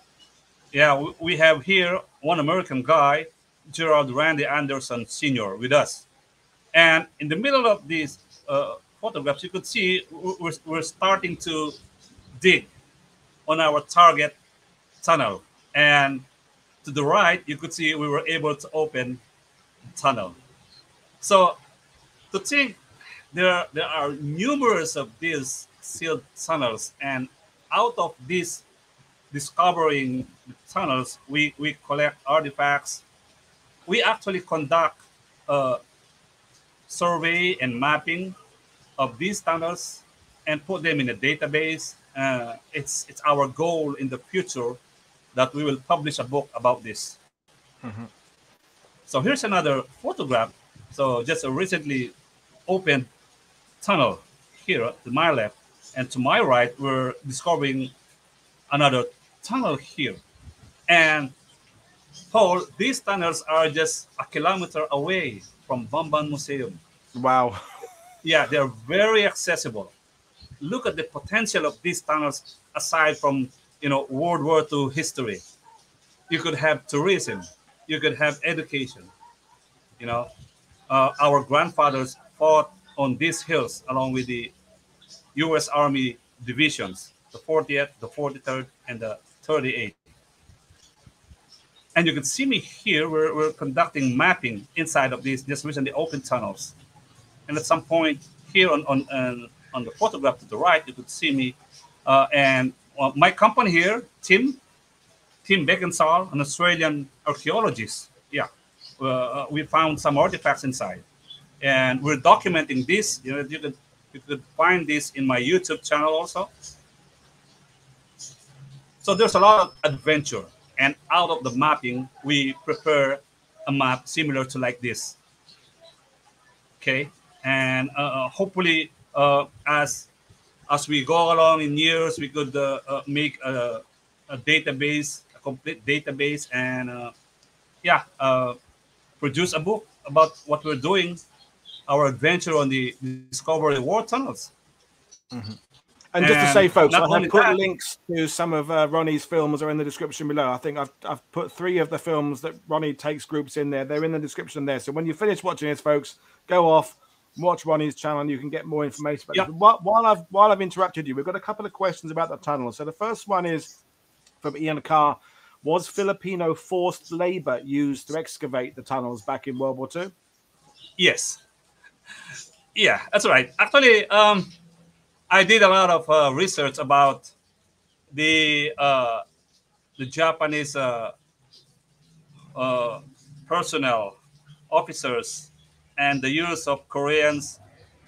S2: yeah, we, have here one American guy, Gerald Randy Anderson Sr. with us, and in the middle of these uh, photographs, you could see we're, we're starting to dig on our target tunnel. And to the right, you could see we were able to open tunnel. So to think there, there are numerous of these sealed tunnels, and out of these discovering the tunnels, we, we collect artifacts. We actually conduct a survey and mapping of these tunnels and put them in a database uh, it's it's our goal in the future that we will publish a book about this. Mm-hmm. So here's another photograph. So just a recently opened tunnel here to my left, and to my right, we're discovering another tunnel here. And Paul, these tunnels are just a kilometer away from Bamban Museum.
S1: Wow.
S2: Yeah, they're very accessible look at the potential of these tunnels aside from you know World War II history. You could have tourism, you could have education. You know, uh, our grandfathers fought on these hills along with the U.S. Army divisions, the 40th, the 43rd, and the 38th. And you can see me here. We're, we're conducting mapping inside of these just recently open tunnels. And at some point here on, on, uh, on the photograph to the right, you could see me. Uh, and uh, my company here, Tim, Tim Beckinsale, an Australian archaeologist. Yeah, uh, we found some artifacts inside, and we're documenting this. You know, you could you could find this in my YouTube channel also. So there's a lot of adventure, and out of the mapping, we prepare a map similar to like this. Okay, and uh, uh hopefully uh, as as we go along in years, we could uh, uh, make a, a, database, a complete database, and uh, yeah, produce a book about what we're doing, our adventure on the Discovery War Tunnels.
S1: Mm-hmm. And, and, just to say, folks, I have put that, links to some of uh, Rhonie's films are in the description below. I think I've, I've put three of the films that Rhonie takes groups in there. They're in the description there. So when you finish watching this, folks, go off, watch Rhonie's channel and you can get more information. But yep. while, while, I've while I've interrupted you, we've got a couple of questions about the tunnel. So the first one is from Ian Carr. Was Filipino forced labor used to excavate the tunnels back in World War II?
S2: Yes. Yeah, that's right. Actually, um, I did a lot of uh, research about the uh, the Japanese uh, uh personnel officers and the use of Koreans,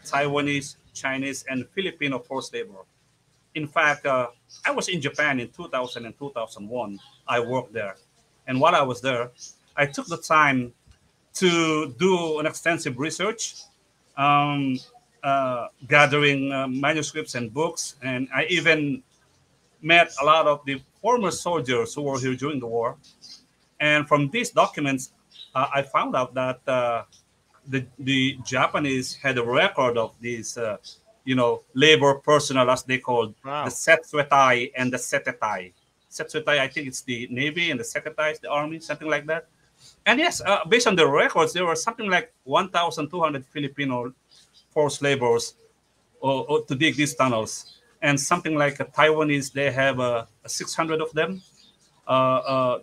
S2: Taiwanese, Chinese, and Filipino forced labor. In fact, uh, I was in Japan in 2000 and 2001. I worked there. And while I was there, I took the time to do an extensive research, um, uh, gathering uh, manuscripts and books. And I even met a lot of the former soldiers who were here during the war. And from these documents, uh, I found out that uh, the, the Japanese had a record of these, uh, you know, labor personnel, as they called wow. the Setsuetai and the Setetai. Setsuetai, I think it's the Navy, and the Setetai is the Army, something like that. And yes, uh, based on the records, there were something like 1,200 Filipino forced laborers uh, uh, to dig these tunnels. And something like a Taiwanese, they have uh, 600 of them. uh, uh,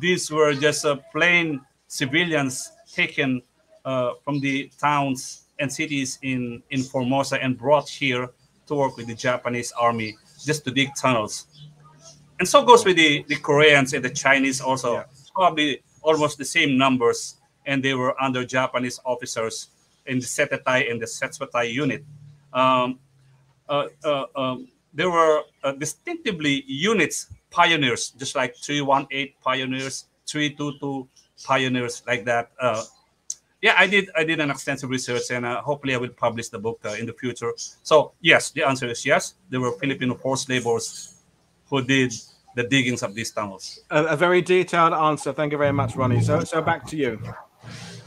S2: these were just uh, plain civilians taken uh, from the towns and cities in, in Formosa and brought here to work with the Japanese army just to dig tunnels. And so goes with the, the Koreans and the Chinese also. Yeah. Probably almost the same numbers. And they were under Japanese officers in the Setetai and the Setsutai unit. Um, uh, uh, um, there were uh, distinctively units pioneers, just like 318 pioneers, 322 pioneers, like that. Uh, yeah, I did. I did an extensive research, and uh, hopefully, I will publish the book uh, in the future. So, yes, the answer is yes. There were Filipino forced laborers who did the diggings of these tunnels.
S1: A, a, very detailed answer. Thank you very much, Rhonie. So, so back to you.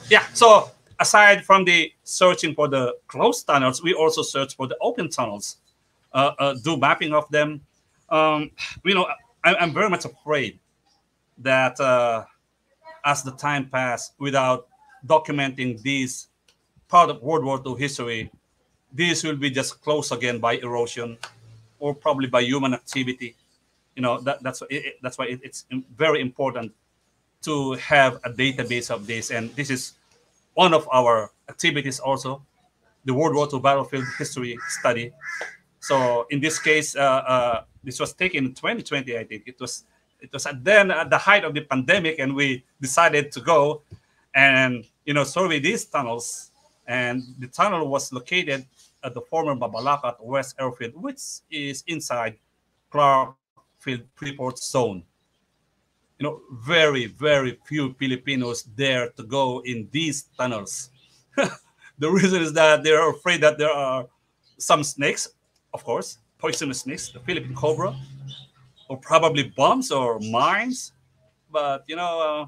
S2: Yeah. So, aside from the searching for the closed tunnels, we also search for the open tunnels, uh, uh, do mapping of them. Um, you know, I, am very much afraid that uh, as the time passed, without documenting this part of World War II history, this will be just closed again by erosion or probably by human activity. You know, that, that's, it, that's why it, it's very important to have a database of this. And this is one of our activities also, the World War II battlefield history study. So in this case, uh, uh, this was taken in 2020, I think. It was it was at then at the height of the pandemic, and we decided to go and you know survey these tunnels. And the tunnel was located at the former Mabalacat West Airfield, which is inside Clark Field Freeport Zone. You know, very, very few Filipinos dare to go in these tunnels. (laughs) the reason is that they're afraid that there are some snakes, of course, poisonous snakes, the Philippine cobra, or probably bombs or mines. But you know, uh,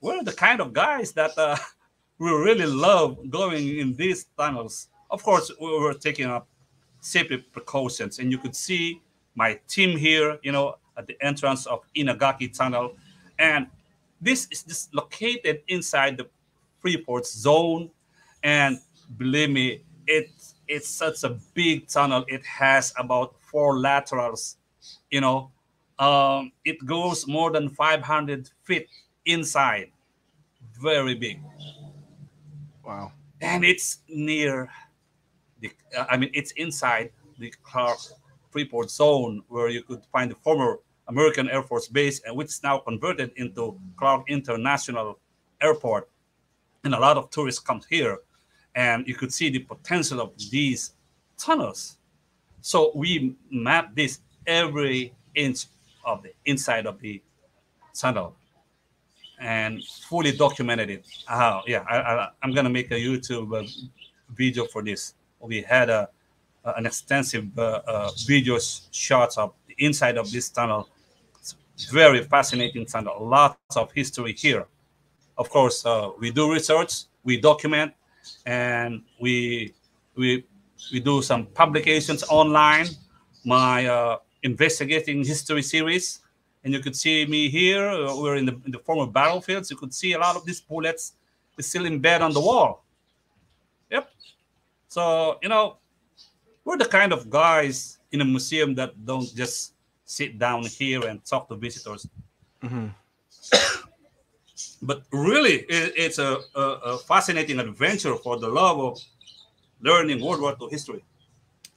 S2: we're the kind of guys that uh, (laughs) we really love going in these tunnels. Of course, we were taking up safety precautions, and you could see my team here, you know, at the entrance of Inagaki Tunnel, and this is just located inside the Freeport zone, and believe me, it it's such a big tunnel. It has about four laterals. You know, um, it goes more than 500 feet inside. Very big.
S1: Wow.
S2: And it's near the. Uh, I mean, it's inside the Clark Freeport zone where you could find the former American Air Force Base, which is now converted into Clark International Airport. And a lot of tourists come here and you could see the potential of these tunnels. So we map this every inch of the inside of the tunnel and fully documented it. Uh, yeah, I, am gonna make a YouTube uh, video for this. We had a, an extensive uh, uh, video shots of the inside of this tunnel. Very fascinating tunnel. Lots of history here. Of course, uh, we do research, we document, and we we we do some publications online. My uh, investigating history series, and you could see me here. Uh, we're in the in the former battlefields. You could see a lot of these bullets is still in bed on the wall. Yep. So you know, we're the kind of guys in a museum that don't just sit down here and talk to visitors. Mm-hmm but really, it, it's a, a, a, fascinating adventure for the love of learning World War II history.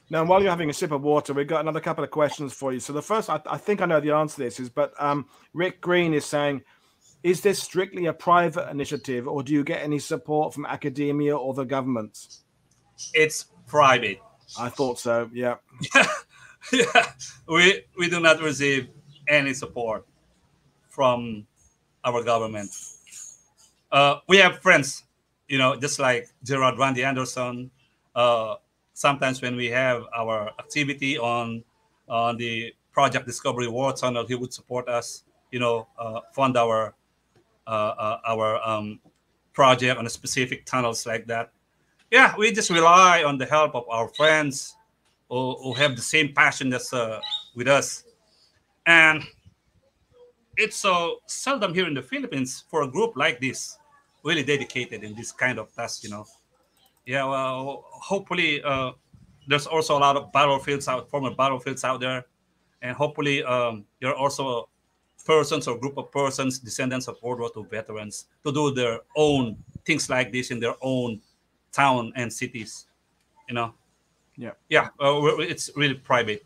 S1: Now, while you're having a sip of water, we've got another couple of questions for you. So the first, I, I think I know the answer to this is, but um, Rick Green is saying, is this strictly a private initiative, or do you get any support from academia or the government?
S2: It's private.
S1: I thought so. Yeah. (laughs) (laughs)
S2: yeah. We we do not receive any support from our government. Uh, we have friends, you know, just like Gerard Randy Anderson. Uh, sometimes when we have our activity on on the Project Discovery War Tunnel, he would support us, you know, uh, fund our uh, uh, our um, project on specific tunnels like that. Yeah, we just rely on the help of our friends who, who have the same passion as uh, with us. And it's so seldom here in the Philippines for a group like this, really dedicated in this kind of task, you know. Yeah, well, hopefully uh, there's also a lot of battlefields out, former battlefields out there, and hopefully um, there are also persons or group of persons, descendants of World War II veterans, to do their own things like this in their own town and cities. You know.
S1: Yeah.
S2: Yeah. Uh, it's really private.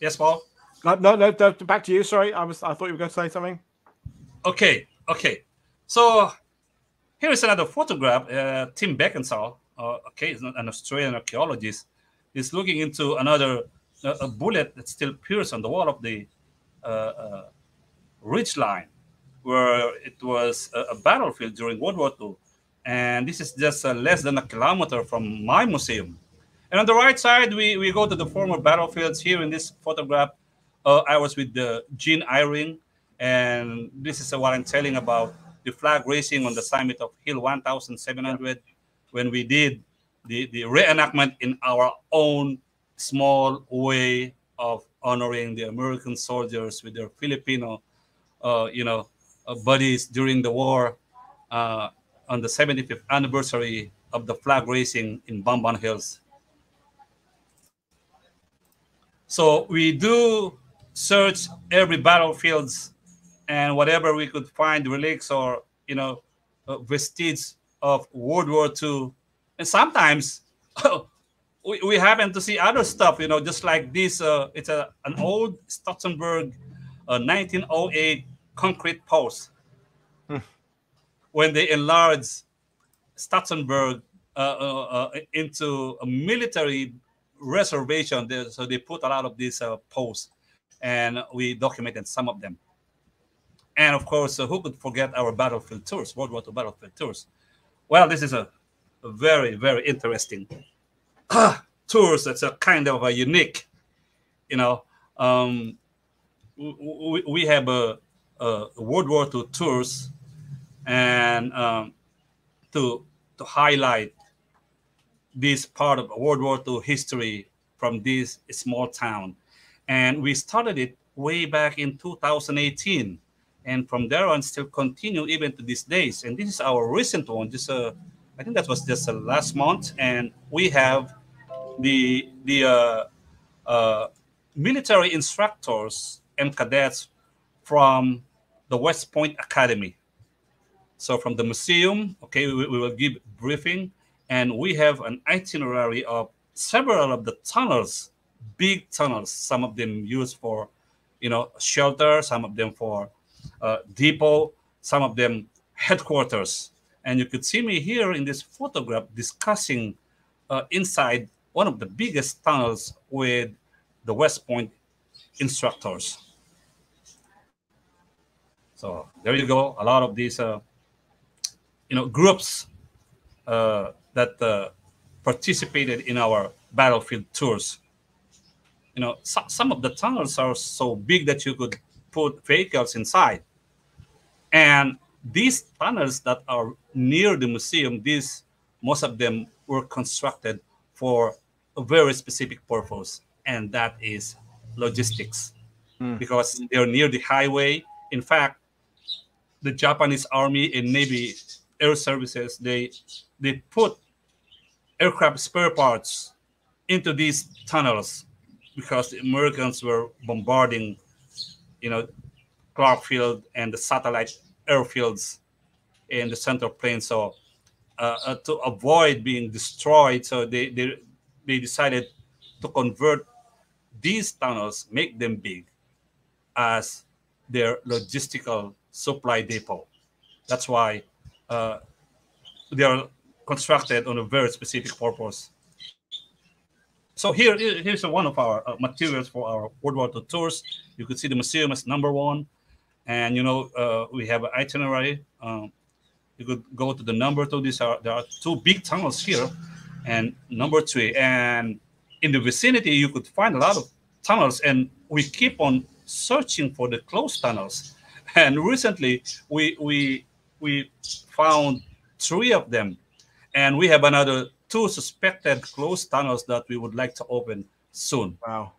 S2: Yes, Paul.
S1: No, no, no, no, Back to you. Sorry, I was. I thought you were going to say something.
S2: Okay. Okay. So here is another photograph. Uh, Tim Beckinsale, uh, okay, an Australian archaeologist, is looking into another uh, a bullet that still pierced on the wall of the uh, uh, ridge line, where it was a, a, battlefield during World War II. And this is just uh, less than a kilometer from my museum. And on the right side, we, we go to the former battlefields. Here in this photograph, I was with the Gene Eyring, and this is what I'm telling about the flag raising on the summit of Hill 1700 when we did the, the reenactment in our own small way of honoring the American soldiers with their Filipino, uh, you know, uh, buddies during the war uh, on the 75th anniversary of the flag raising in Bamban Hills. So we do search every battlefields and whatever we could find relics or you know uh, vestiges of World War II, and sometimes (laughs) we, we happen to see other stuff. You know, just like this. Uh, it's a an old Stotsenburg, uh, 1908 concrete posts. Hmm. When they enlarged Stotsenburg uh, uh, uh, into a military reservation, so they put a lot of these posts, and we documented some of them. And of course, uh, who could forget our battlefield tours, World War II battlefield tours? Well, this is a, a very, very interesting (clears throat) tours. That's a kind of a unique, you know. Um, we, we have a, a, World War II tours, and um, to to highlight this part of World War II history from this small town, and we started it way back in 2018 and from there on still continue even to these days. And this is our recent one. Just uh, I think that was just uh, last month, and we have the the uh, uh, military instructors and cadets from the West Point Academy. So from the museum, okay, we, we will give briefing, and we have an itinerary of several of the tunnels, big tunnels. Some of them used for, you know, shelter. Some of them for uh, depot, some of them headquarters. And you could see me here in this photograph discussing uh, inside one of the biggest tunnels with the West Point instructors. So there you go. A lot of these, uh, you know, groups uh, that uh, participated in our battlefield tours. You know, so, some of the tunnels are so big that you could put vehicles inside. And these tunnels that are near the museum, these most of them were constructed for a very specific purpose, and that is logistics. Mm. Because they're near the highway. In fact, the Japanese Army and Navy air services they they put aircraft spare parts into these tunnels because the Americans were bombarding you know, Clark Field and the satellite airfields in the Central Plain. So uh, uh, to avoid being destroyed, so they, they they decided to convert these tunnels, make them big, as their logistical supply depot. That's why uh, they are constructed on a very specific purpose. So here, here's one of our uh, materials for our World War II tours. You could see the museum as number one, and you know uh, we have an itinerary. Um, you could go to the number two. These are there are two big tunnels here, and number three. And in the vicinity, you could find a lot of tunnels, and we keep on searching for the closed tunnels. And recently, we we we found three of them, and we have another two suspected closed tunnels that we would like to open soon.
S1: Wow.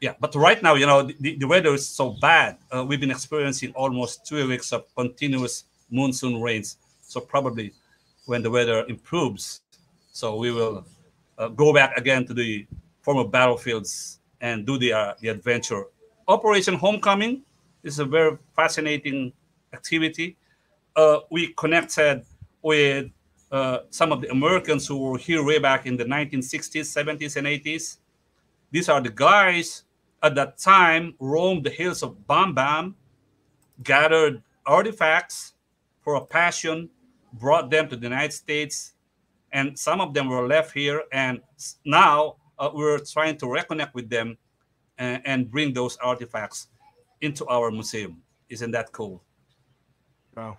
S2: Yeah, but right now, you know, the, the weather is so bad. Uh, we've been experiencing almost two weeks of continuous monsoon rains. So probably when the weather improves, so we will uh, go back again to the former battlefields and do the uh, the adventure. Operation Homecoming is a very fascinating activity. Uh, we connected with uh, some of the Americans who were here way back in the 1960s, 70s, and 80s. These are the guys at that time roamed the hills of Bamban gathered artifacts for a passion, brought them to the United States, and some of them were left here. And now uh, we're trying to reconnect with them and, and bring those artifacts into our museum. Isn't that cool?
S1: Wow.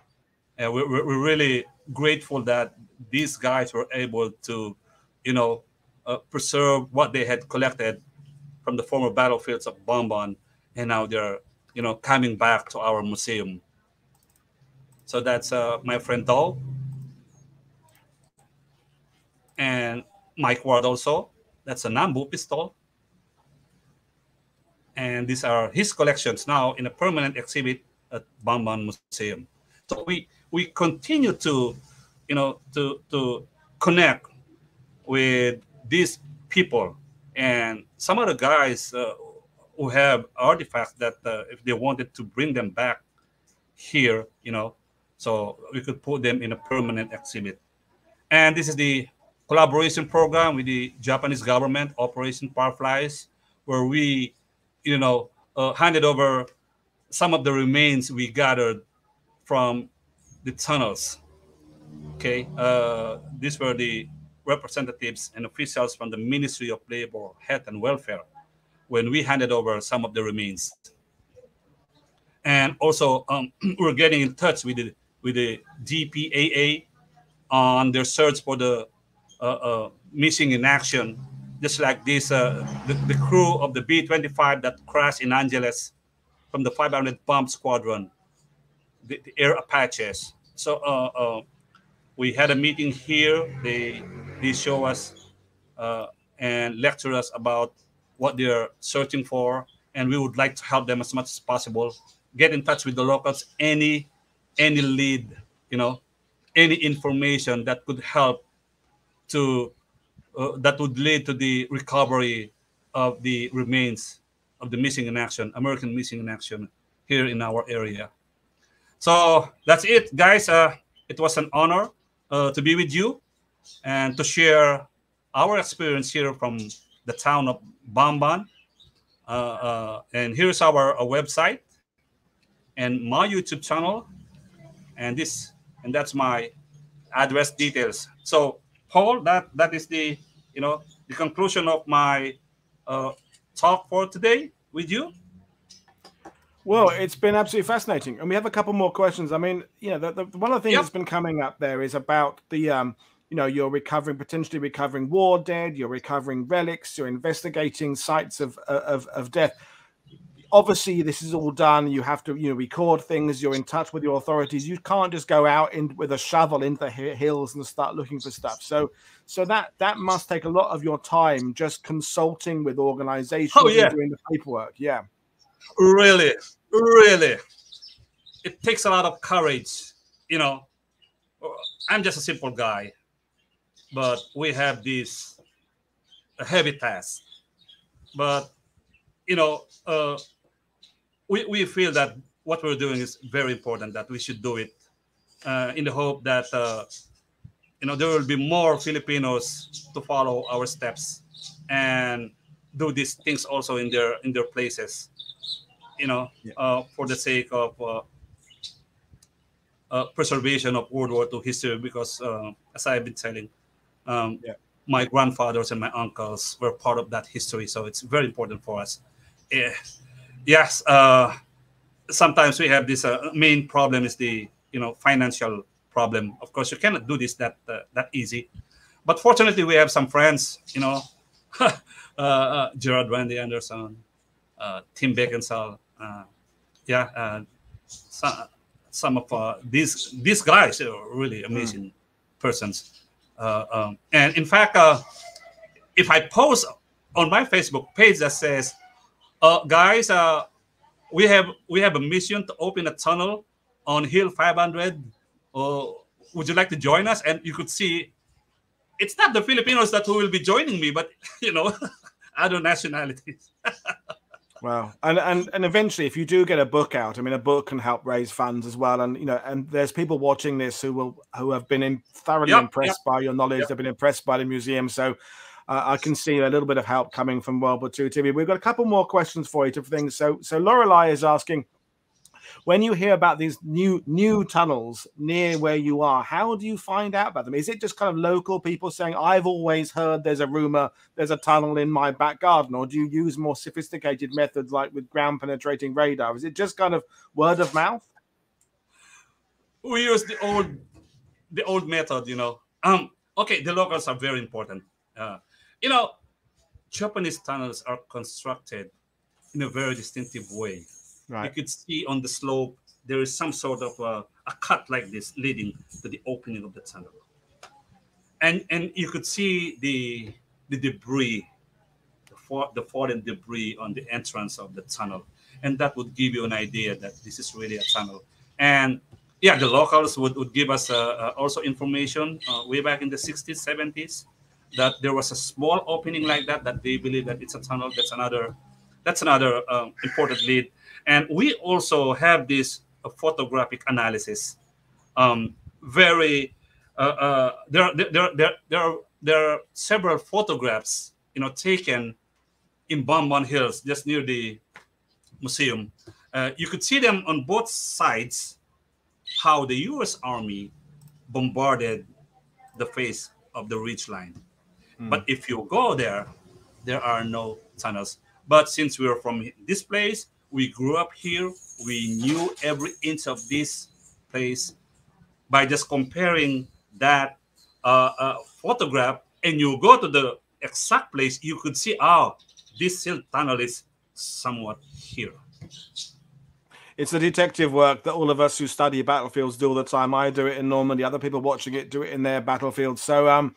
S2: And we're, we're really grateful that these guys were able to, you know, uh, preserve what they had collected from the former battlefields of Bamban, and now they're, you know, coming back to our museum. So that's uh, my friend Dol, and Mike Ward also. That's a Nambu pistol. And these are his collections now in a permanent exhibit at Bamban Museum. So we we continue to, you know, to to connect with these people and some of the guys uh, who have artifacts that uh, if they wanted to bring them back here, you know, so we could put them in a permanent exhibit. And this is the collaboration program with the Japanese government, Operation Fireflies, where we, you know, uh, handed over some of the remains we gathered from the tunnels. Okay, uh, these were the representatives and officials from the Ministry of Labor, Health and Welfare when we handed over some of the remains. And also, um, (clears throat) we're getting in touch with the with the DPAA on their search for the uh, uh, missing in action, just like this, uh, the, the crew of the B-25 that crashed in Angeles from the 500 bomb squadron, the, the Air Apaches. So uh, uh, we had a meeting here. They they show us uh, and lecture us about what they're searching for, and we would like to help them as much as possible. Get in touch with the locals. Any any lead, you know, any information that could help to that would lead to the recovery of the remains of the missing in action, American missing in action here in our area. So that's it, guys. Uh, it was an honor uh, to be with you and to share our experience here from the town of Bamban. Uh, uh, and here's our, our website and my YouTube channel, and this and that's my address details. So, Paul, that that is the you know the conclusion of my uh, talk for today with you.
S1: Well, it's been absolutely fascinating, and we have a couple more questions. I mean, you know, the, the, one of the things yep. that's been coming up there is about the, um, you know, you're recovering potentially recovering war dead, you're recovering relics, you're investigating sites of of, of death. Obviously, this is all done. You have to, you know, record things. You're in touch with your authorities. You can't just go out in with a shovel into the hills and start looking for stuff. So, so that that must take a lot of your time just consulting with organizations oh, yeah. and doing the paperwork. Yeah.
S2: Really, really, it takes a lot of courage. You know, I'm just a simple guy, but we have this heavy task. But you know, uh, we we feel that what we're doing is very important. That we should do it uh, in the hope that uh, you know there will be more Filipinos to follow our steps and do these things also in their in their places you know, yeah. uh, for the sake of uh, uh, preservation of World War II history, because uh, as I've been telling, um, yeah. my grandfathers and my uncles were part of that history, so it's very important for us. Eh, yes, uh, sometimes we have this uh, main problem is the you know financial problem. Of course, you cannot do this that that easy, but fortunately, we have some friends, you know. (laughs) Gerard Randy Anderson, Tim Beckinsale, uh, yeah, uh, some, some of uh, these these guys are really amazing mm. persons. Um, and in fact, if I post on my Facebook page that says, "Guys, uh, we have we have a mission to open a tunnel on Hill 500. Uh, would you like to join us?" And you could see it's not the Filipinos that who will be joining me, but (laughs) you know, (laughs) other nationalities. (laughs)
S1: Wow, and and and eventually, if you do get a book out, I mean, a book can help raise funds as well. And you know, and there's people watching this who will who have been in, thoroughly yep, impressed yep. by your knowledge. Yep. They've been impressed by the museum. So uh, I can see a little bit of help coming from World War II TV. We've got a couple more questions for you to things. So so Lorelei is asking when you hear about these new new tunnels near where you are, how do you find out about them? Is it just kind of local people saying, "I've always heard there's a rumor there's a tunnel in my back garden," or do you use more sophisticated methods like with ground penetrating radar? Is it just kind of word of mouth?
S2: We use the old the old method, you know. Um, okay, the locals are very important. Uh, you know, Japanese tunnels are constructed in a very distinctive way Right. You could see on the slope there is some sort of a, a cut like this leading to the opening of the tunnel, and and you could see the the debris, the, for, the fallen debris on the entrance of the tunnel, and that would give you an idea that this is really a tunnel. And yeah, the locals would, would give us uh, uh, also information uh, way back in the 60s, 70s that there was a small opening like that that they believe that it's a tunnel. That's another that's another um, important lead. And we also have this uh, photographic analysis. Um, very, uh, uh, there, there, there, there, are, there are several photographs, you know, taken in Bamban Hills, just near the museum. Uh, you could see them on both sides, how the U.S. Army bombarded the face of the ridge line. Mm. But if you go there, there are no tunnels. But since we're from this place, we grew up here. We knew every inch of this place by just comparing that uh, uh, photograph and you go to the exact place, you could see, oh, this silt tunnel is somewhat here.
S1: It's the detective work that all of us who study battlefields do all the time. I do it in Normandy. Other people watching it do it in their battlefields. So, um,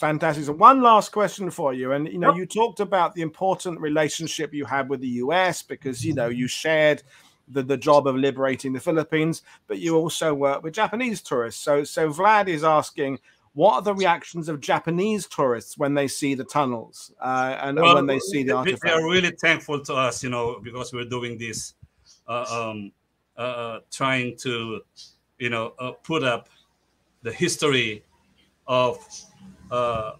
S1: Fantastic. So one last question for you, and you know, you talked about the important relationship you had with the US because you know you shared the, the job of liberating the Philippines, but you also work with Japanese tourists. So, so Vlad is asking, what are the reactions of Japanese tourists when they see the tunnels uh, and well, when they see the artifacts?
S2: They are really thankful to us, you know, because we're doing this, uh, um, uh, uh trying to, you know, uh, put up the history of uh,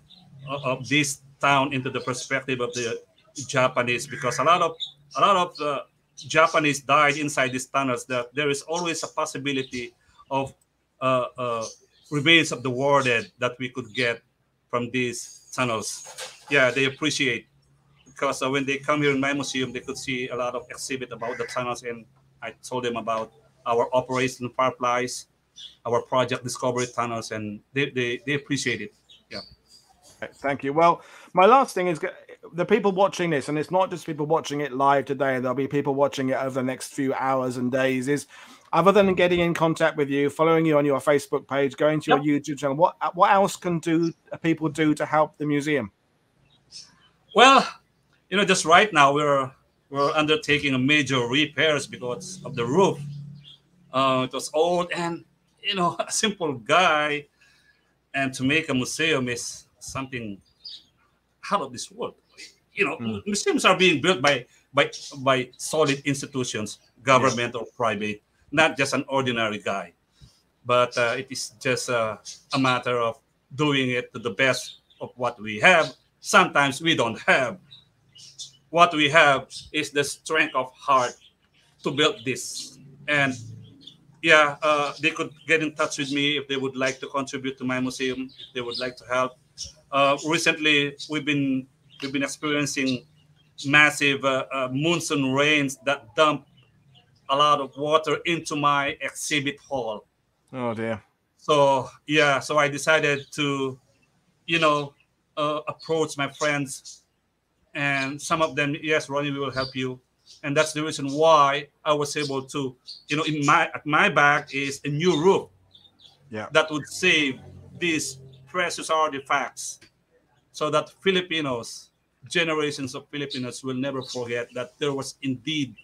S2: of this town into the perspective of the Japanese because a lot of a lot of the Japanese died inside these tunnels. That there is always a possibility of uh, uh, remains of the war dead that we could get from these tunnels. Yeah, they appreciate because uh, when they come here in my museum, they could see a lot of exhibit about the tunnels, and I told them about our operation Fireflies, our project Discovery Tunnels, and they, they, they appreciate it. Yeah.
S1: Thank you. Well, my last thing is the people watching this, and it's not just people watching it live today, there'll be people watching it over the next few hours and days, is other than getting in contact with you, following you on your Facebook page, going to your yep. YouTube channel, what what else can do people do to help the museum?
S2: Well, you know, just right now we're we're undertaking a major repairs because of the roof. Uh, it was old, and you know, (laughs) a simple guy and to make a museum is something out of this world. You know, mm. museums are being built by by by solid institutions, government or private, not just an ordinary guy. But uh, it is just uh, a matter of doing it to the best of what we have. Sometimes we don't have. What we have is the strength of heart to build this, and yeah, uh, they could get in touch with me if they would like to contribute to my museum. If they would like to help. Uh, recently, we've been we've been experiencing massive uh, uh monsoon rains that dump a lot of water into my exhibit hall.
S1: Oh dear.
S2: So yeah, so I decided to, you know, uh, approach my friends, and some of them, yes, Rhonie, we will help you and that's the reason why I was able to, you know, in my at my back is a new roof,
S1: yeah,
S2: that would save these precious artifacts, so that Filipinos, generations of Filipinos, will never forget that there was indeed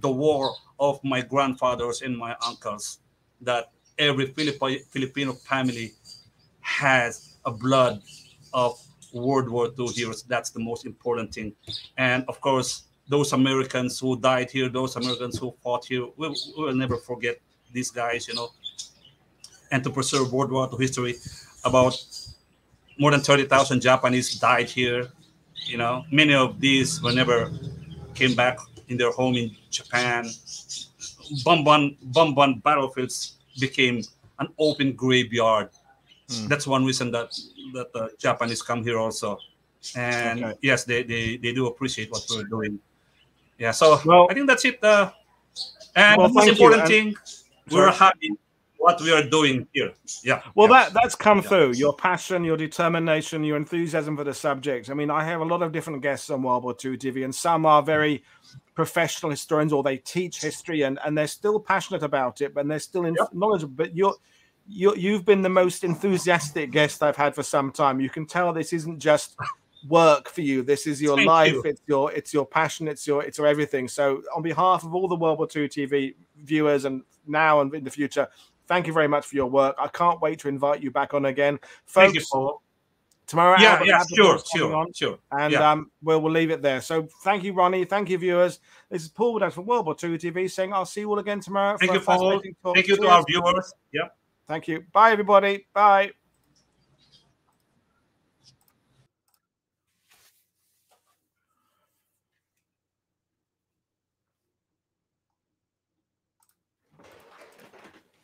S2: the war of my grandfathers and my uncles, that every Filipino family has a blood of World War II heroes. That's the most important thing. And of course, those Americans who died here, those Americans who fought here, we, we will never forget these guys, you know. And to preserve World War II history, about more than 30,000 Japanese died here. You know, many of these were never came back in their home in Japan. Bamban battlefields became an open graveyard. Mm. That's one reason that that the Japanese come here also. And okay. yes, they, they they do appreciate what we're doing. Yeah, so well, I think that's it. Uh, and well, the most important thing, we're happy what we are doing here. Yeah.
S1: Well,
S2: yeah.
S1: that that's come yeah. through. Your passion, your determination, your enthusiasm for the subject. I mean, I have a lot of different guests on World War II TV, and some are very professional historians or they teach history and, and they're still passionate about it, but they're still in yep. knowledgeable. But you're you you've been the most enthusiastic guest I've had for some time. You can tell this isn't just work for you. This is your Thank life. You. It's your it's your passion. It's your it's your everything. So on behalf of all the World War II TV viewers and now and in the future, thank you very much for your work. I can't wait to invite you back on again, folks.
S2: Thank you, Paul.
S1: Tomorrow,
S2: yeah, yeah, sure, sure, on, sure,
S1: and
S2: yeah.
S1: um, we'll we'll leave it there. So, thank you, Rhonie. Thank you, viewers. This is Paul Woodadge from World War II TV saying I'll see you all again tomorrow.
S2: Thank you, Paul. Thank you to our viewers. Yeah.
S1: Thank you. Bye, everybody. Bye.